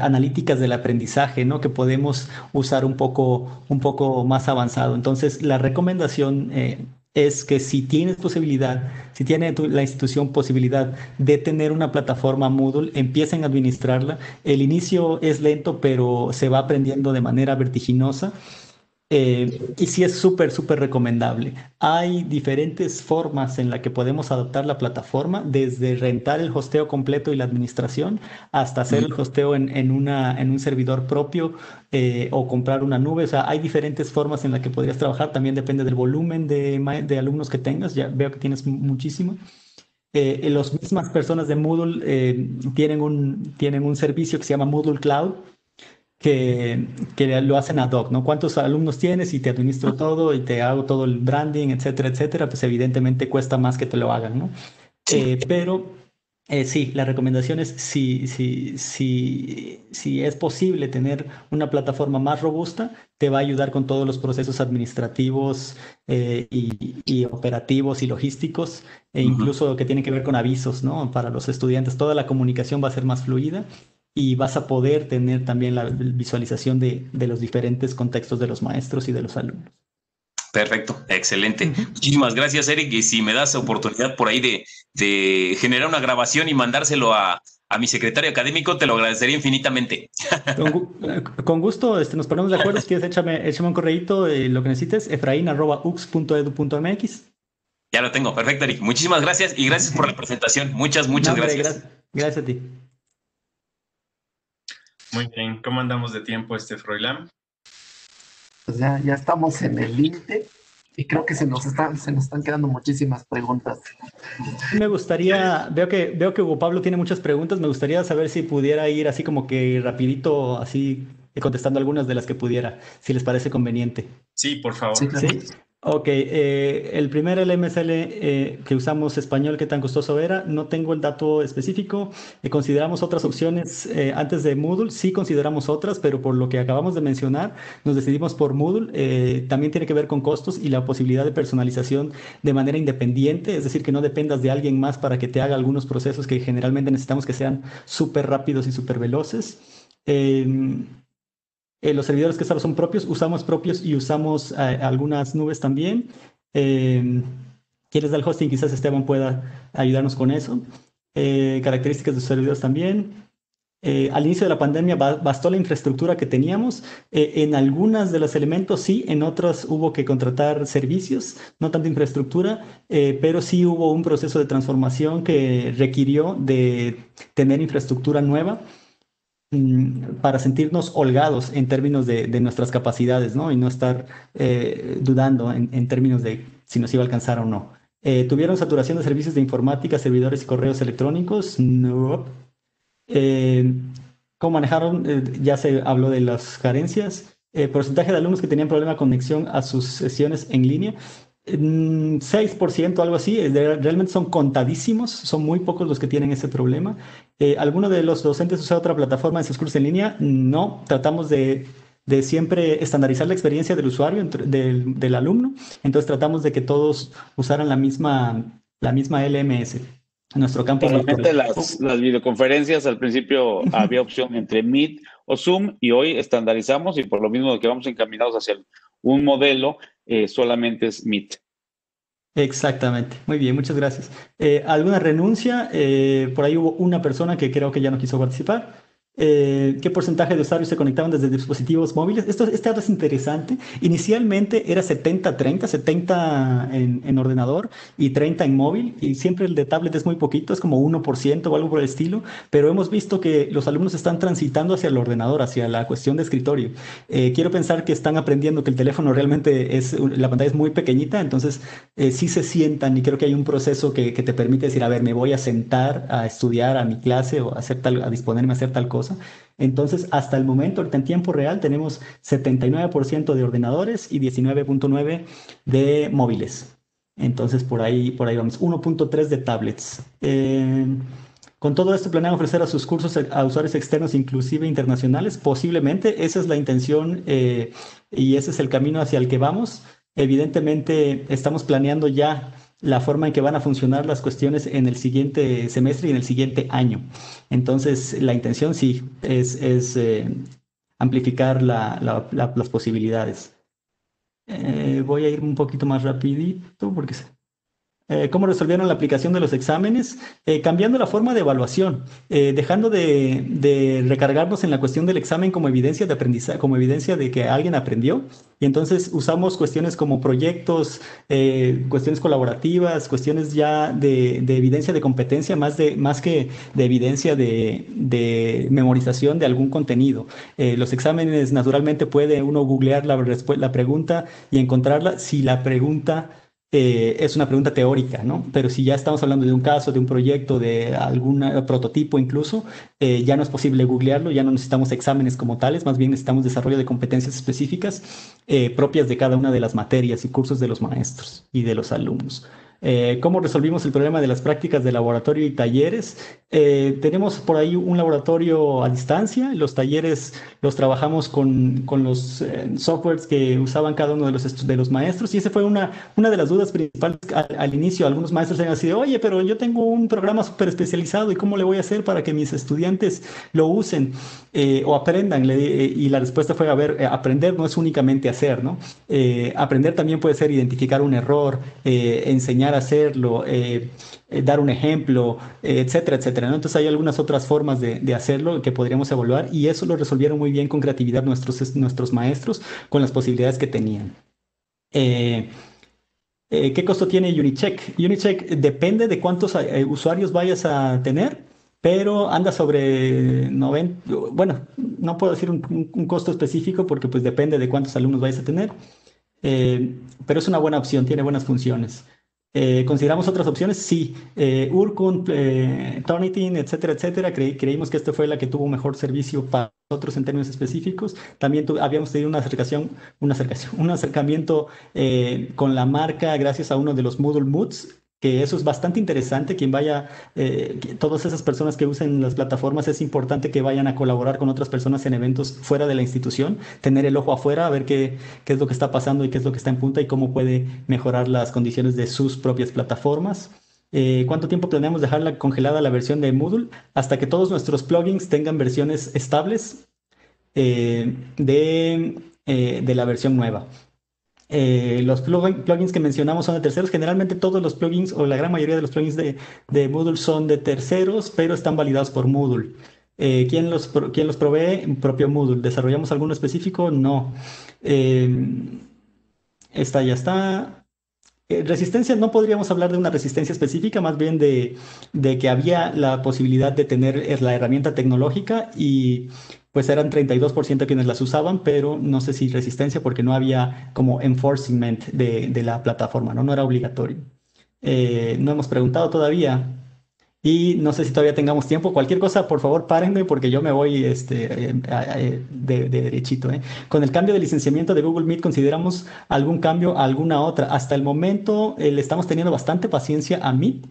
analíticas del aprendizaje ¿no? Que podemos usar un poco, un poco más avanzado. Entonces, la recomendación eh, es que si tienes posibilidad, si tiene la institución posibilidad de tener una plataforma Moodle, empiecen a administrarla. El inicio es lento, pero se va aprendiendo de manera vertiginosa. Eh, y sí es súper, súper recomendable. Hay diferentes formas en las que podemos adoptar la plataforma, desde rentar el hosteo completo y la administración, hasta hacer el hosteo en, una, en un servidor propio eh, o comprar una nube. O sea, hay diferentes formas en las que podrías trabajar. También depende del volumen de, de alumnos que tengas. Ya veo que tienes muchísimo. Eh, las mismas personas de Moodle tienen, un, tienen un servicio que se llama Moodle Cloud, que, que, lo hacen ad hoc, ¿no? ¿Cuántos alumnos tienes y te administro todo y te hago todo el branding, etcétera, etcétera? Pues evidentemente cuesta más que te lo hagan, ¿no? Eh, pero eh, sí, la recomendación es si, si, si, si es posible tener una plataforma más robusta, te va a ayudar con todos los procesos administrativos eh, y, y, operativos y logísticos, e incluso que tienen que ver con avisos, ¿no? Para los estudiantes, toda la comunicación va a ser más fluida y vas a poder tener también la visualización de, los diferentes contextos de los maestros y de los alumnos. Perfecto, excelente. Muchísimas gracias, Eric. Y si me das oportunidad por ahí de, generar una grabación y mandárselo a, mi secretario académico, te lo agradecería infinitamente. Con, gusto, este, nos ponemos de acuerdo. Si quieres, échame, échame un correito, eh, lo que necesites, efraín.ux.edu.mx. Ya lo tengo, perfecto, Eric. Muchísimas gracias y gracias por la presentación. Muchas, muchas gracias. Gracias a ti. Muy bien, ¿cómo andamos de tiempo, este Froilán? Pues ya, ya estamos en el límite y creo que se nos están, se nos están quedando muchísimas preguntas. Me gustaría, veo que, veo que Hugo Pablo tiene muchas preguntas, me gustaría saber si pudiera ir así como que rapidito, así contestando algunas de las que pudiera, si les parece conveniente. Sí, por favor. ¿Sí? Ok, eh, el primer LMSL eh, que usamos español, ¿qué tan costoso era? No tengo el dato específico. Eh, consideramos otras opciones antes de Moodle, sí consideramos otras, pero por lo que acabamos de mencionar, nos decidimos por Moodle. también tiene que ver con costos y la posibilidad de personalización de manera independiente, es decir, que no dependas de alguien más para que te haga algunos procesos que generalmente necesitamos que sean súper rápidos y súper veloces. Em, eh, los servidores que son propios, usamos propios y usamos eh, algunas nubes también. Eh, quieres dar hosting, quizás Esteban pueda ayudarnos con eso. características de los servidores también. al inicio de la pandemia bastó la infraestructura que teníamos. en algunas de los elementos sí, en otros hubo que contratar servicios, no tanta infraestructura, pero sí hubo un proceso de transformación que requirió de tener infraestructura nueva. Mm, para sentirnos holgados en términos de, nuestras capacidades, ¿no? Y no estar eh, dudando en, términos de si nos iba a alcanzar o no. Eh, ¿Tuvieron saturación de servicios de informática, servidores y correos electrónicos? No. Eh, ¿Cómo manejaron? ya se habló de las carencias. porcentaje de alumnos que tenían problema de conexión a sus sesiones en línea. 6%, algo así, realmente son contadísimos, son muy pocos los que tienen ese problema. Eh, ¿Alguno de los docentes usa otra plataforma en sus cursos en línea? No, tratamos de, siempre estandarizar la experiencia del usuario, del, alumno, entonces tratamos de que todos usaran la misma, la misma LMS. Nuestro campo. Realmente las, las videoconferencias al principio había opción entre Meet o Zoom y hoy estandarizamos y por lo mismo que vamos encaminados hacia un modelo eh, solamente es Meet. Exactamente, muy bien, muchas gracias. Eh, ¿Alguna renuncia? Eh, por ahí hubo una persona que creo que ya no quiso participar. Eh, qué porcentaje de usuarios se conectaban desde dispositivos móviles. Esto, este dato es interesante. Inicialmente era 70-30, 70, en, ordenador y 30 en móvil, y siempre el de tablet es muy poquito, es como 1% o algo por el estilo, pero hemos visto que los alumnos están transitando hacia el ordenador, hacia la cuestión de escritorio. Eh, quiero pensar que están aprendiendo que el teléfono realmente es, la pantalla es muy pequeñita, entonces eh, sí se sientan y creo que hay un proceso que, que, te permite decir, a ver, me voy a sentar a estudiar a mi clase o a, hacer tal, a disponerme a hacer tal cosa entonces, hasta el momento, en tiempo real, tenemos 79% de ordenadores y 19.9% de móviles. Entonces, por ahí, por ahí vamos. 1.3 de tablets. Eh, con todo esto, ¿planean ofrecer a sus cursos a usuarios externos, inclusive internacionales? Posiblemente, esa es la intención eh, y ese es el camino hacia el que vamos. Evidentemente, estamos planeando ya la forma en que van a funcionar las cuestiones en el siguiente semestre y en el siguiente año. Entonces, la intención sí es, eh, amplificar las posibilidades. Eh, voy a ir un poquito más rapidito porque eh, cómo resolvieron la aplicación de los exámenes, eh, cambiando la forma de evaluación, eh, dejando de, recargarnos en la cuestión del examen como evidencia de aprendizaje, como evidencia de que alguien aprendió. Y entonces usamos cuestiones como proyectos, cuestiones colaborativas, cuestiones ya de, evidencia de competencia, más, de, más que de evidencia de, memorización de algún contenido. los exámenes, naturalmente, puede uno googlear la pregunta y encontrarla si la pregunta eh, es una pregunta teórica, ¿no? Pero si ya estamos hablando de un caso, de un proyecto, de algún prototipo incluso, eh, ya no es posible googlearlo, ya no necesitamos exámenes como tales, más bien necesitamos desarrollo de competencias específicas eh, propias de cada una de las materias y cursos de los maestros y de los alumnos. Eh, cómo resolvimos el problema de las prácticas de laboratorio y talleres. Eh, tenemos por ahí un laboratorio a distancia, los talleres los trabajamos con, con los eh, softwares que usaban cada uno de los, de los maestros y esa fue una, una de las dudas principales al, inicio. Algunos maestros decían así, oye, pero yo tengo un programa súper especializado y cómo le voy a hacer para que mis estudiantes lo usen o aprendan. y la respuesta fue, a ver, aprender no es únicamente hacer, ¿no? aprender también puede ser identificar un error, enseñar hacerlo, eh, eh, dar un ejemplo, eh, etcétera, etcétera. Entonces hay algunas otras formas de, hacerlo que podríamos evaluar y eso lo resolvieron muy bien con creatividad nuestros, nuestros maestros con las posibilidades que tenían. ¿Qué costo tiene Unicheck? Unicheck depende de cuántos usuarios vayas a tener, pero anda sobre 90, bueno, no puedo decir un, un, costo específico porque pues depende de cuántos alumnos vayas a tener, pero es una buena opción, tiene buenas funciones. Eh, ¿Consideramos otras opciones? Sí. Eh, Urkun, eh, Turnitin, etcétera, etcétera. creímos que esta fue la que tuvo mejor servicio para nosotros en términos específicos. También habíamos tenido una acercación, una acercación, un acercamiento eh, con la marca gracias a uno de los Moodle Moods que eso es bastante interesante. Quien vaya, eh, todas esas personas que usen las plataformas, es importante que vayan a colaborar con otras personas en eventos fuera de la institución, tener el ojo afuera, a ver qué, qué es lo que está pasando y qué es lo que está en punta y cómo puede mejorar las condiciones de sus propias plataformas. Eh, ¿Cuánto tiempo planeamos dejarla congelada la versión de Moodle? Hasta que todos nuestros plugins tengan versiones estables eh, de, de la versión nueva. Eh, los plugins que mencionamos son de terceros. Generalmente todos los plugins o la gran mayoría de los plugins de, Moodle son de terceros, pero están validados por Moodle. Eh, ¿quién, los, ¿Quién los provee? Propio Moodle. ¿Desarrollamos alguno específico? No. Eh, esta ya está. resistencia, no podríamos hablar de una resistencia específica, más bien de, de que había la posibilidad de tener la herramienta tecnológica y pues eran 32% quienes las usaban, pero no sé si resistencia porque no había como enforcement de, de la plataforma, ¿no? No era obligatorio. Eh, no hemos preguntado todavía y no sé si todavía tengamos tiempo. Cualquier cosa, por favor, párenme porque yo me voy este, eh, eh, de, de, derechito. Con el cambio de licenciamiento de Google Meet, ¿consideramos algún cambio a alguna otra? Hasta el momento le estamos teniendo bastante paciencia a Meet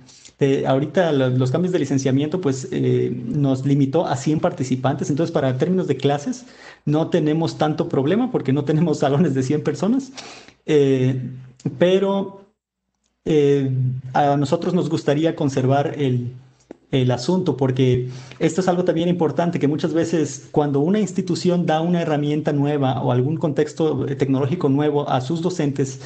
ahorita los, cambios de licenciamiento pues eh, nos limitó a 100 participantes, entonces para términos de clases no tenemos tanto problema porque no tenemos salones de 100 personas, eh, pero eh, a nosotros nos gustaría conservar el, el asunto, porque esto es algo también importante, que muchas veces cuando una institución da una herramienta nueva o algún contexto tecnológico nuevo a sus docentes,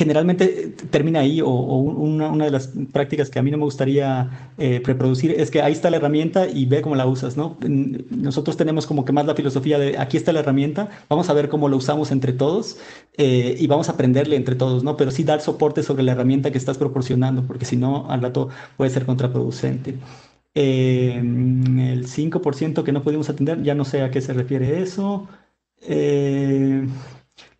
generalmente termina ahí o, una, de las prácticas que a mí no me gustaría eh, reproducir es que ahí está la herramienta y ve cómo la usas, ¿no? Nosotros tenemos como que más la filosofía de aquí está la herramienta, vamos a ver cómo lo usamos entre todos eh, y vamos a aprenderle entre todos, ¿no? Pero sí dar soporte sobre la herramienta que estás proporcionando, porque si no, al rato puede ser contraproducente. Eh, el 5% que no pudimos atender, ya no sé a qué se refiere eso. Eh,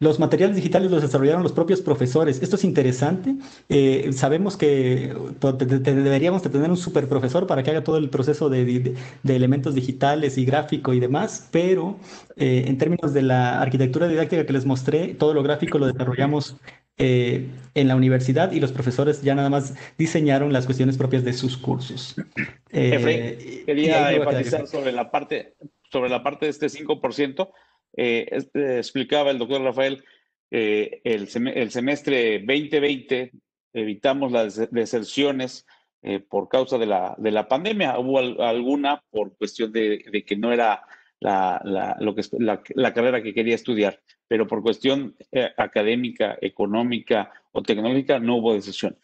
los materiales digitales los desarrollaron los propios profesores. Esto es interesante. Eh, sabemos que deberíamos de tener un super profesor para que haga todo el proceso de, elementos digitales y gráfico y demás, pero eh, en términos de la arquitectura didáctica que les mostré, todo lo gráfico lo desarrollamos eh, en la universidad y los profesores ya nada más diseñaron las cuestiones propias de sus cursos. quería enfatizar sobre la parte sobre la parte de este 5%, eh, este, explicaba el doctor Rafael, eh, el, semestre 2020 evitamos las deserciones eh, por causa de la, de la pandemia. Hubo alguna por cuestión de, que no era la, lo que, la, carrera que quería estudiar, pero por cuestión eh, académica, económica o tecnológica no hubo decisión.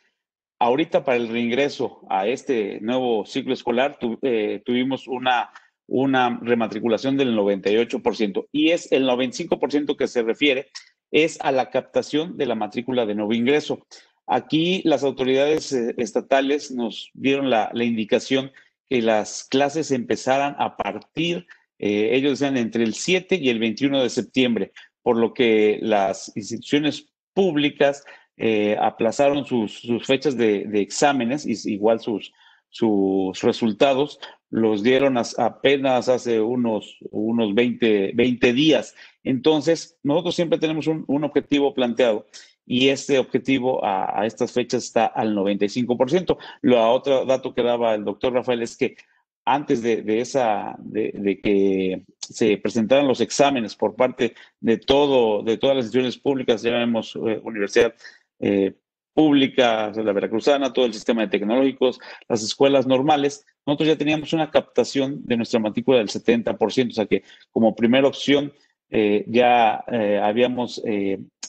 Ahorita para el reingreso a este nuevo ciclo escolar eh, tuvimos una, una rematriculación del 98% y es el 95% que se refiere es a la captación de la matrícula de nuevo ingreso. Aquí las autoridades eh, estatales nos dieron la, indicación que las clases empezaran a partir eh, ellos decían entre el 7 y el 21 de septiembre, por lo que las instituciones públicas eh, aplazaron sus, fechas de, exámenes y igual sus, sus resultados los dieron apenas hace unos, unos 20, 20 días. Entonces, nosotros siempre tenemos un, objetivo planteado y este objetivo a, estas fechas está al 95%. Lo otro dato que daba el doctor Rafael es que antes de, esa, de, que se presentaran los exámenes por parte de todo, de todas las instituciones públicas, ya vemos eh, universidad eh, pública, la Veracruzana, todo el sistema de tecnológicos, las escuelas normales, nosotros ya teníamos una captación de nuestra matrícula del 70%, o sea que como primera opción eh, ya habíamos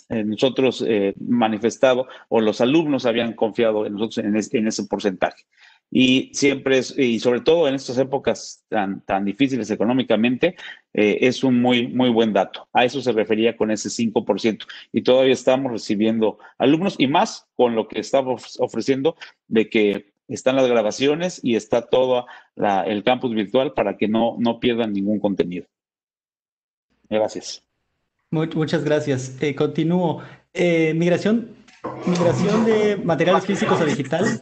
nosotros manifestado o los alumnos habían confiado en nosotros en ese porcentaje y siempre es, y sobre todo en estas épocas tan, tan difíciles económicamente, eh, es un muy, muy buen dato. A eso se refería con ese 5%. Y todavía estamos recibiendo alumnos y más con lo que estamos ofreciendo de que están las grabaciones y está todo el campus virtual para que no, no pierdan ningún contenido. Gracias. muchas gracias. Eh, continúo. Eh, migración, migración de materiales físicos a digital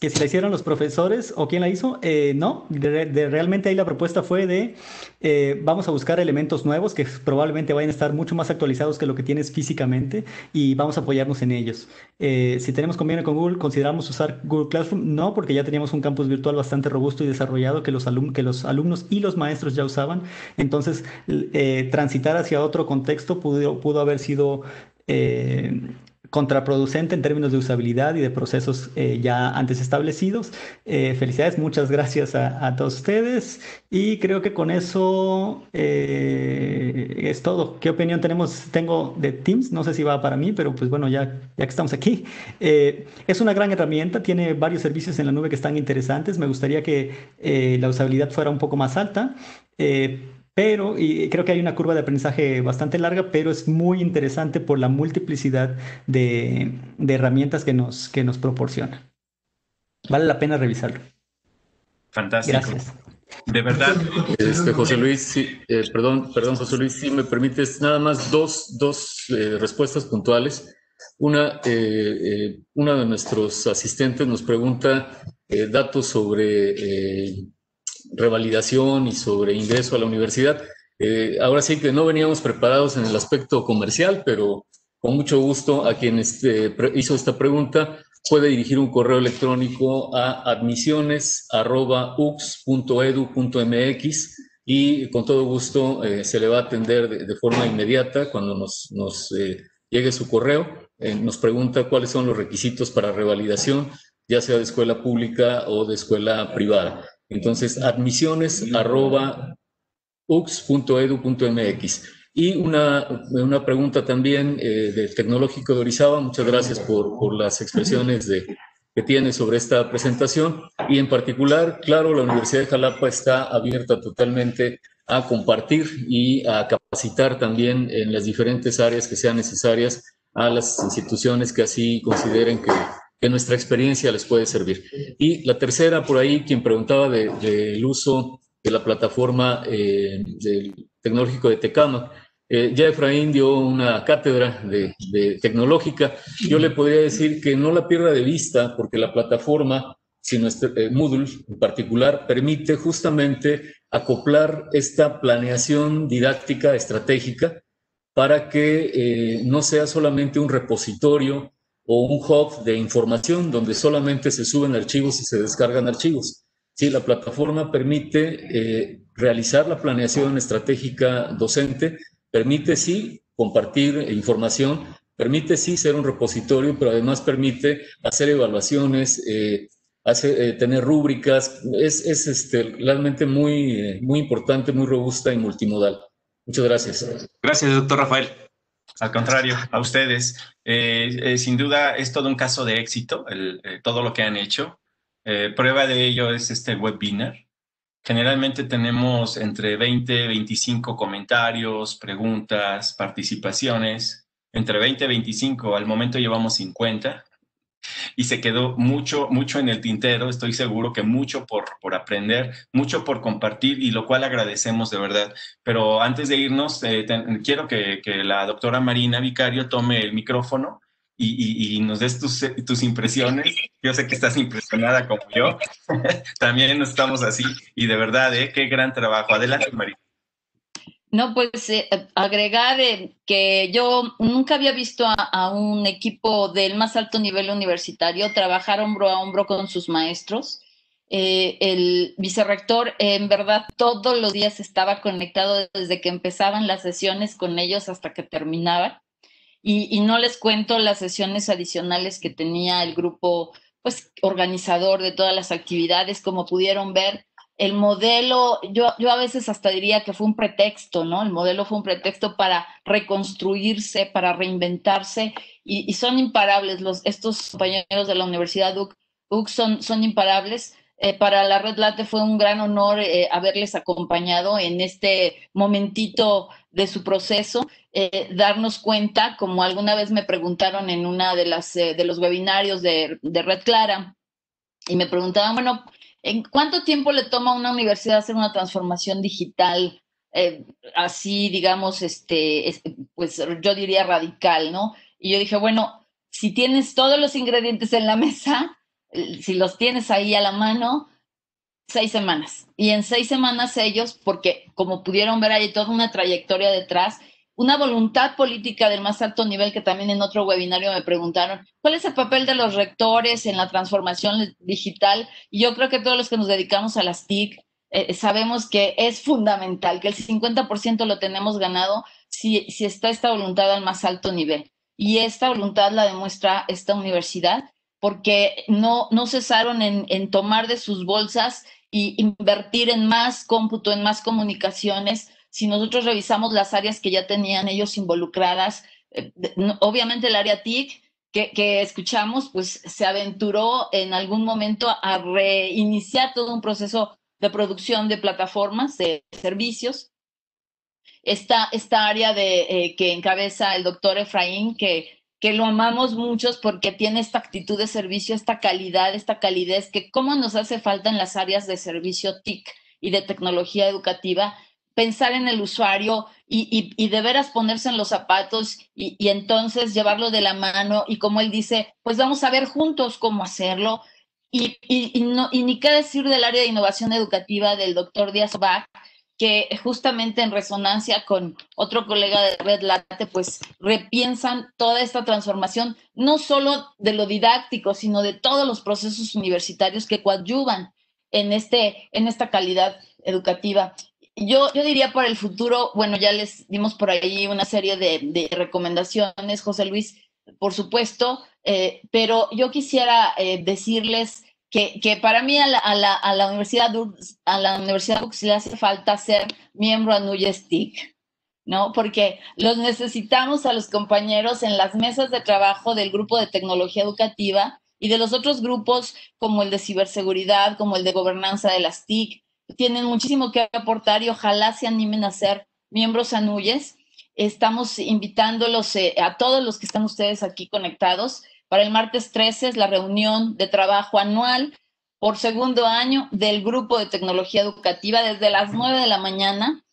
que si la hicieron los profesores o quién la hizo, eh, no, realmente ahí la propuesta fue de eh, vamos a buscar elementos nuevos que probablemente vayan a estar mucho más actualizados que lo que tienes físicamente y vamos a apoyarnos en ellos. Eh, si tenemos convenio con Google, consideramos usar Google Classroom, no, porque ya teníamos un campus virtual bastante robusto y desarrollado que los, que los alumnos y los maestros ya usaban, entonces transitar hacia otro contexto pudo, pudo haber sido contraproducente en términos de usabilidad y de procesos eh, ya antes establecidos. Eh, felicidades, muchas gracias a, todos ustedes y creo que con eso eh, es todo. ¿Qué opinión tenemos? Tengo de Teams, no sé si va para mí, pero pues bueno, ya, ya que estamos aquí. es una gran herramienta, tiene varios servicios en la nube que están interesantes. Me gustaría que la usabilidad fuera un poco más alta pero, y creo que hay una curva de aprendizaje bastante larga, pero es muy interesante por la multiplicidad de, herramientas que nos, que nos proporciona. Vale la pena revisarlo. Fantástico. Gracias. De verdad. Este, José Luis, sí, eh, perdón, perdón, José Luis, si me permites nada más dos, dos eh, respuestas puntuales. Una, eh, una de nuestros asistentes nos pregunta datos sobre revalidación y sobre ingreso a la universidad. Eh, ahora sí que no veníamos preparados en el aspecto comercial, pero con mucho gusto a quien este, hizo esta pregunta puede dirigir un correo electrónico a admisiones.ux.edu.mx y con todo gusto eh, se le va a atender de, forma inmediata cuando nos, eh, llegue su correo. nos pregunta cuáles son los requisitos para revalidación, ya sea de escuela pública o de escuela privada. Entonces, admisiones arroba ux.edu.mx. Y una, una, pregunta también eh, del Tecnológico de Orizaba. Muchas gracias por, por las expresiones de, que tiene sobre esta presentación. Y en particular, claro, la Universidad de Jalapa está abierta totalmente a compartir y a capacitar también en las diferentes áreas que sean necesarias a las instituciones que así consideren que que nuestra experiencia les puede servir. Y la tercera, por ahí, quien preguntaba del uso de la plataforma eh, de Tecama. Eh, ya Efraín dio una cátedra de, tecnológica. Yo le podría decir que no la pierda de vista porque la plataforma, sino este, eh, Moodle en particular, permite justamente acoplar esta planeación didáctica estratégica para que no sea solamente un repositorio o un hub de información donde solamente se suben archivos y se descargan archivos. Sí, la plataforma permite eh, realizar la planeación estratégica docente, permite sí compartir información, permite sí ser un repositorio, pero además permite hacer evaluaciones, eh, hace, tener rúbricas. Es, es este, realmente muy, muy importante, muy robusta y multimodal. Muchas gracias. Gracias, doctor Rafael. Al contrario, a ustedes. sin duda es todo un caso de éxito, el, todo lo que han hecho. prueba de ello es este webinar Generalmente tenemos entre 20 25 comentarios, preguntas, participaciones. Entre 20 y 25, al momento llevamos 50 y se quedó mucho, mucho en el tintero. Estoy seguro que mucho por, por aprender, mucho por compartir y lo cual agradecemos de verdad. Pero antes de irnos, eh, quiero que, la doctora Marina Vicario tome el micrófono y, nos des tus, impresiones. Yo sé que estás impresionada como yo. También estamos así. Y de verdad, ¿eh? qué gran trabajo. Adelante, María. No, pues eh, agregar eh, que yo nunca había visto a, un equipo del más alto nivel universitario trabajar hombro a hombro con sus maestros. el vicerrector en verdad todos los días estaba conectado desde que empezaban las sesiones con ellos hasta que terminaban y, no les cuento las sesiones adicionales que tenía el grupo pues organizador de todas las actividades, como pudieron ver, el modelo, yo, yo a veces hasta diría que fue un pretexto, ¿no? El modelo fue un pretexto para reconstruirse, para reinventarse, y, son imparables. Los, estos compañeros de la Universidad UC, son, son imparables. Eh, para la Red Late fue un gran honor eh, haberles acompañado en este momentito de su proceso, eh, darnos cuenta, como alguna vez me preguntaron en una de las de los webinarios de, de, Red Clara, y me preguntaban, bueno, ¿en cuánto tiempo le toma a una universidad hacer una transformación digital? así, digamos, este, pues yo diría radical, ¿no? Y yo dije, bueno, si tienes todos los ingredientes en la mesa, si los tienes ahí a la mano, seis semanas. Y en seis semanas ellos, porque como pudieron ver, hay toda una trayectoria detrás, una voluntad política del más alto nivel que también en otro webinario me preguntaron, ¿cuál es el papel de los rectores en la transformación digital? Y yo creo que todos los que nos dedicamos a las TIC eh, sabemos que es fundamental, que el 50% lo tenemos ganado si, si está esta voluntad al más alto nivel. Y esta voluntad la demuestra esta universidad porque no, no cesaron en, tomar de sus bolsas y invertir en más cómputo, en más comunicaciones. Si nosotros revisamos las áreas que ya tenían ellos involucradas, eh, obviamente el área TIC que, que, escuchamos, pues se aventuró en algún momento a reiniciar todo un proceso de producción de plataformas, de servicios. Esta, esta área de, eh, que encabeza el doctor Efraín, que que lo amamos muchos porque tiene esta actitud de servicio, esta calidad, esta calidez, que cómo nos hace falta en las áreas de servicio TIC y de tecnología educativa, pensar en el usuario y, y, de veras ponerse en los zapatos y, y, entonces llevarlo de la mano y como él dice, pues vamos a ver juntos cómo hacerlo. Y, no, y ni qué decir del área de innovación educativa del doctor Díaz Bach, que justamente en resonancia con otro colega de Red Late, pues repiensan toda esta transformación, no solo de lo didáctico, sino de todos los procesos universitarios que coadyuvan en, este, en esta calidad educativa. Yo, yo diría para el futuro, bueno, ya les dimos por ahí una serie de, recomendaciones, José Luis, por supuesto, eh, pero yo quisiera eh, decirles que, para mí a la, a la, a la universidad a la universidad le hace falta ser miembro a NUYESTIC, ¿no? Porque los necesitamos a los compañeros en las mesas de trabajo del grupo de tecnología educativa y de los otros grupos como el de ciberseguridad, como el de gobernanza de las TIC, tienen muchísimo que aportar y ojalá se animen a ser miembros a NUYES. Estamos invitándolos eh, a todos los que están ustedes aquí conectados para el martes 13 es la reunión de trabajo anual por segundo año del grupo de tecnología educativa desde las 9 de la mañana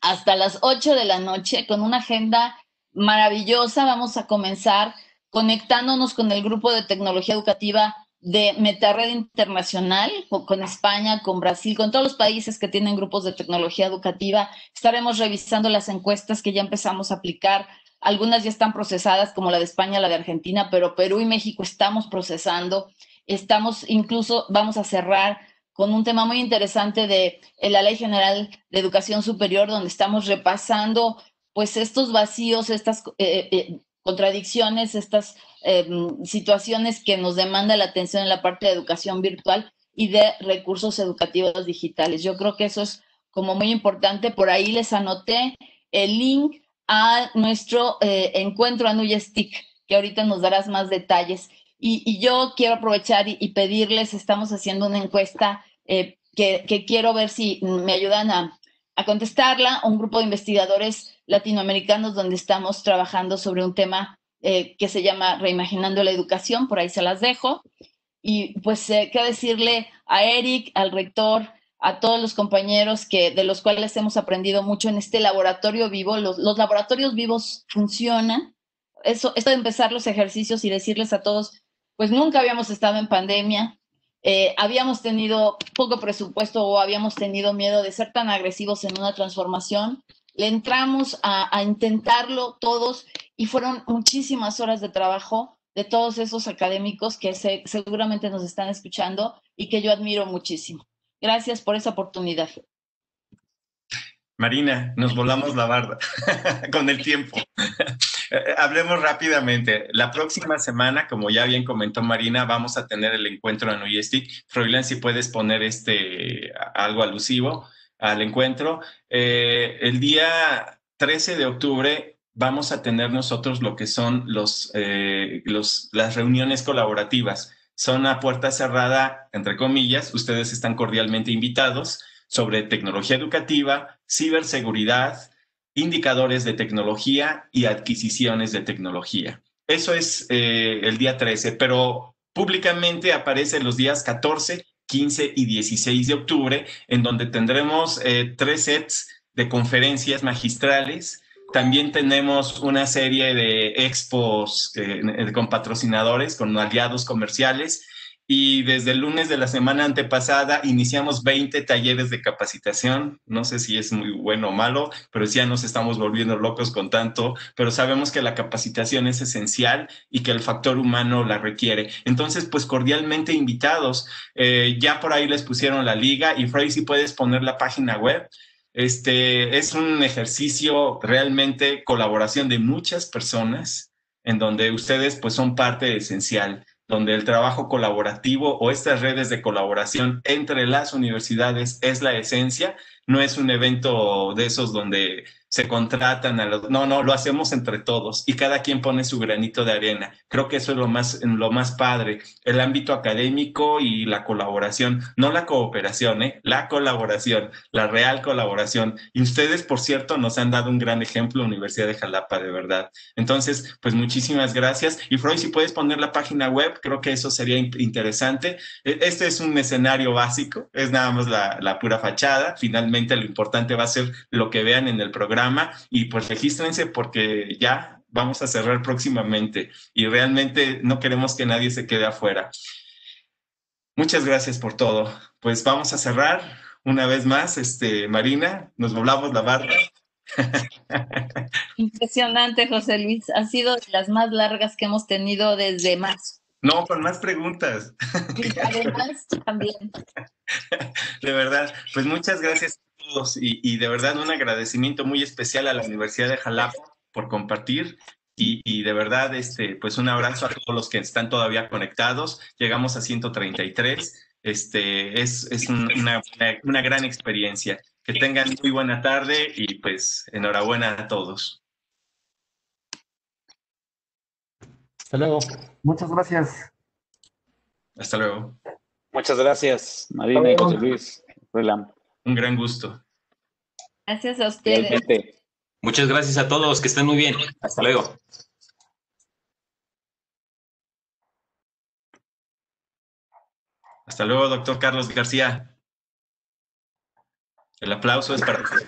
hasta las 8 de la noche con una agenda maravillosa. Vamos a comenzar conectándonos con el grupo de tecnología educativa de Metared Internacional, con España, con Brasil, con todos los países que tienen grupos de tecnología educativa. Estaremos revisando las encuestas que ya empezamos a aplicar algunas ya están procesadas, como la de España, la de Argentina, pero Perú y México estamos procesando. Estamos incluso, vamos a cerrar con un tema muy interesante de la Ley General de Educación Superior, donde estamos repasando pues estos vacíos, estas, eh, eh, contradicciones, estas em, situaciones que nos demanda la atención en la parte de educación virtual y de recursos educativos digitales. Yo creo que eso es como muy importante. Por ahí les anoté el link a nuestro eh, encuentro a Stick, que ahorita nos darás más detalles. Y, yo quiero aprovechar y, pedirles, estamos haciendo una encuesta eh, que, quiero ver si me ayudan a, a contestarla, un grupo de investigadores latinoamericanos donde estamos trabajando sobre un tema eh, que se llama Reimaginando la Educación, por ahí se las dejo. Y pues, eh, ¿qué decirle a Eric, al rector, a todos los compañeros que, de los cuales hemos aprendido mucho en este laboratorio vivo? Los, laboratorios vivos funcionan. Eso, esto de empezar los ejercicios y decirles a todos, pues nunca habíamos estado en pandemia, eh, habíamos tenido poco presupuesto o habíamos tenido miedo de ser tan agresivos en una transformación. Le entramos a, intentarlo todos y fueron muchísimas horas de trabajo de todos esos académicos que seguramente nos están escuchando y que yo admiro muchísimo. Gracias por esa oportunidad. Marina, nos volamos la barda con el tiempo. Hablemos rápidamente. La próxima semana, como ya bien comentó Marina, vamos a tener el encuentro en UIST. Froilán, si puedes poner este algo alusivo al encuentro. Eh, el día 13 de octubre vamos a tener nosotros lo que son eh, los, las reuniones colaborativas. Son a puerta cerrada, entre comillas. Ustedes están cordialmente invitados sobre tecnología educativa, ciberseguridad, indicadores de tecnología y adquisiciones de tecnología. Eso es eh, el día 13, pero públicamente aparece los días 14, 15 y 16 de octubre, en donde tendremos eh, tres sets de conferencias magistrales. También tenemos una serie de expos eh, con patrocinadores, con aliados comerciales y desde el lunes de la semana antepasada iniciamos 20 talleres de capacitación. No sé si es muy bueno o malo, pero ya nos estamos volviendo locos con tanto, pero sabemos que la capacitación es esencial y que el factor humano la requiere. Entonces, pues cordialmente invitados. Eh, ya por ahí les pusieron la liga y Freddy, si puedes poner la página web. Este es un ejercicio realmente colaboración de muchas personas en donde ustedes pues son parte esencial donde el trabajo colaborativo o estas redes de colaboración entre las universidades es la esencia, no es un evento de esos donde se contratan a los... No, no, lo hacemos entre todos y cada quien pone su granito de arena. Creo que eso es lo más, lo más padre, el ámbito académico y la colaboración, no la cooperación, ¿eh? la colaboración, la real colaboración. Y ustedes, por cierto, nos han dado un gran ejemplo, Universidad de Jalapa, de verdad. Entonces, pues muchísimas gracias. Y Freud, si puedes poner la página web, creo que eso sería interesante. E, este es un escenario básico, es nada más la, la pura fachada. Finalmente, lo importante va a ser lo que vean en el programa y pues regístrense porque ya vamos a cerrar próximamente y realmente no queremos que nadie se quede afuera. Muchas gracias por todo. Pues vamos a cerrar una vez más, este, Marina, nos volvamos la barra. Impresionante, José Luis. Ha sido de las más largas que hemos tenido desde marzo. No, con más preguntas. Y además también. De verdad, pues muchas gracias y, de verdad un agradecimiento muy especial a la Universidad de Jalapa por compartir y, de verdad, este, pues un abrazo a todos los que están todavía conectados. Llegamos a 133. Este, es, es una, una, gran experiencia. Que tengan muy buena tarde y pues enhorabuena a todos. Hasta luego. Muchas gracias. Hasta luego. Muchas gracias, Marina y José Luis. Un gran gusto. Gracias a ustedes. Muchas gracias a todos, que estén muy bien. Hasta luego. Hasta luego, doctor Carlos García. El aplauso es para usted.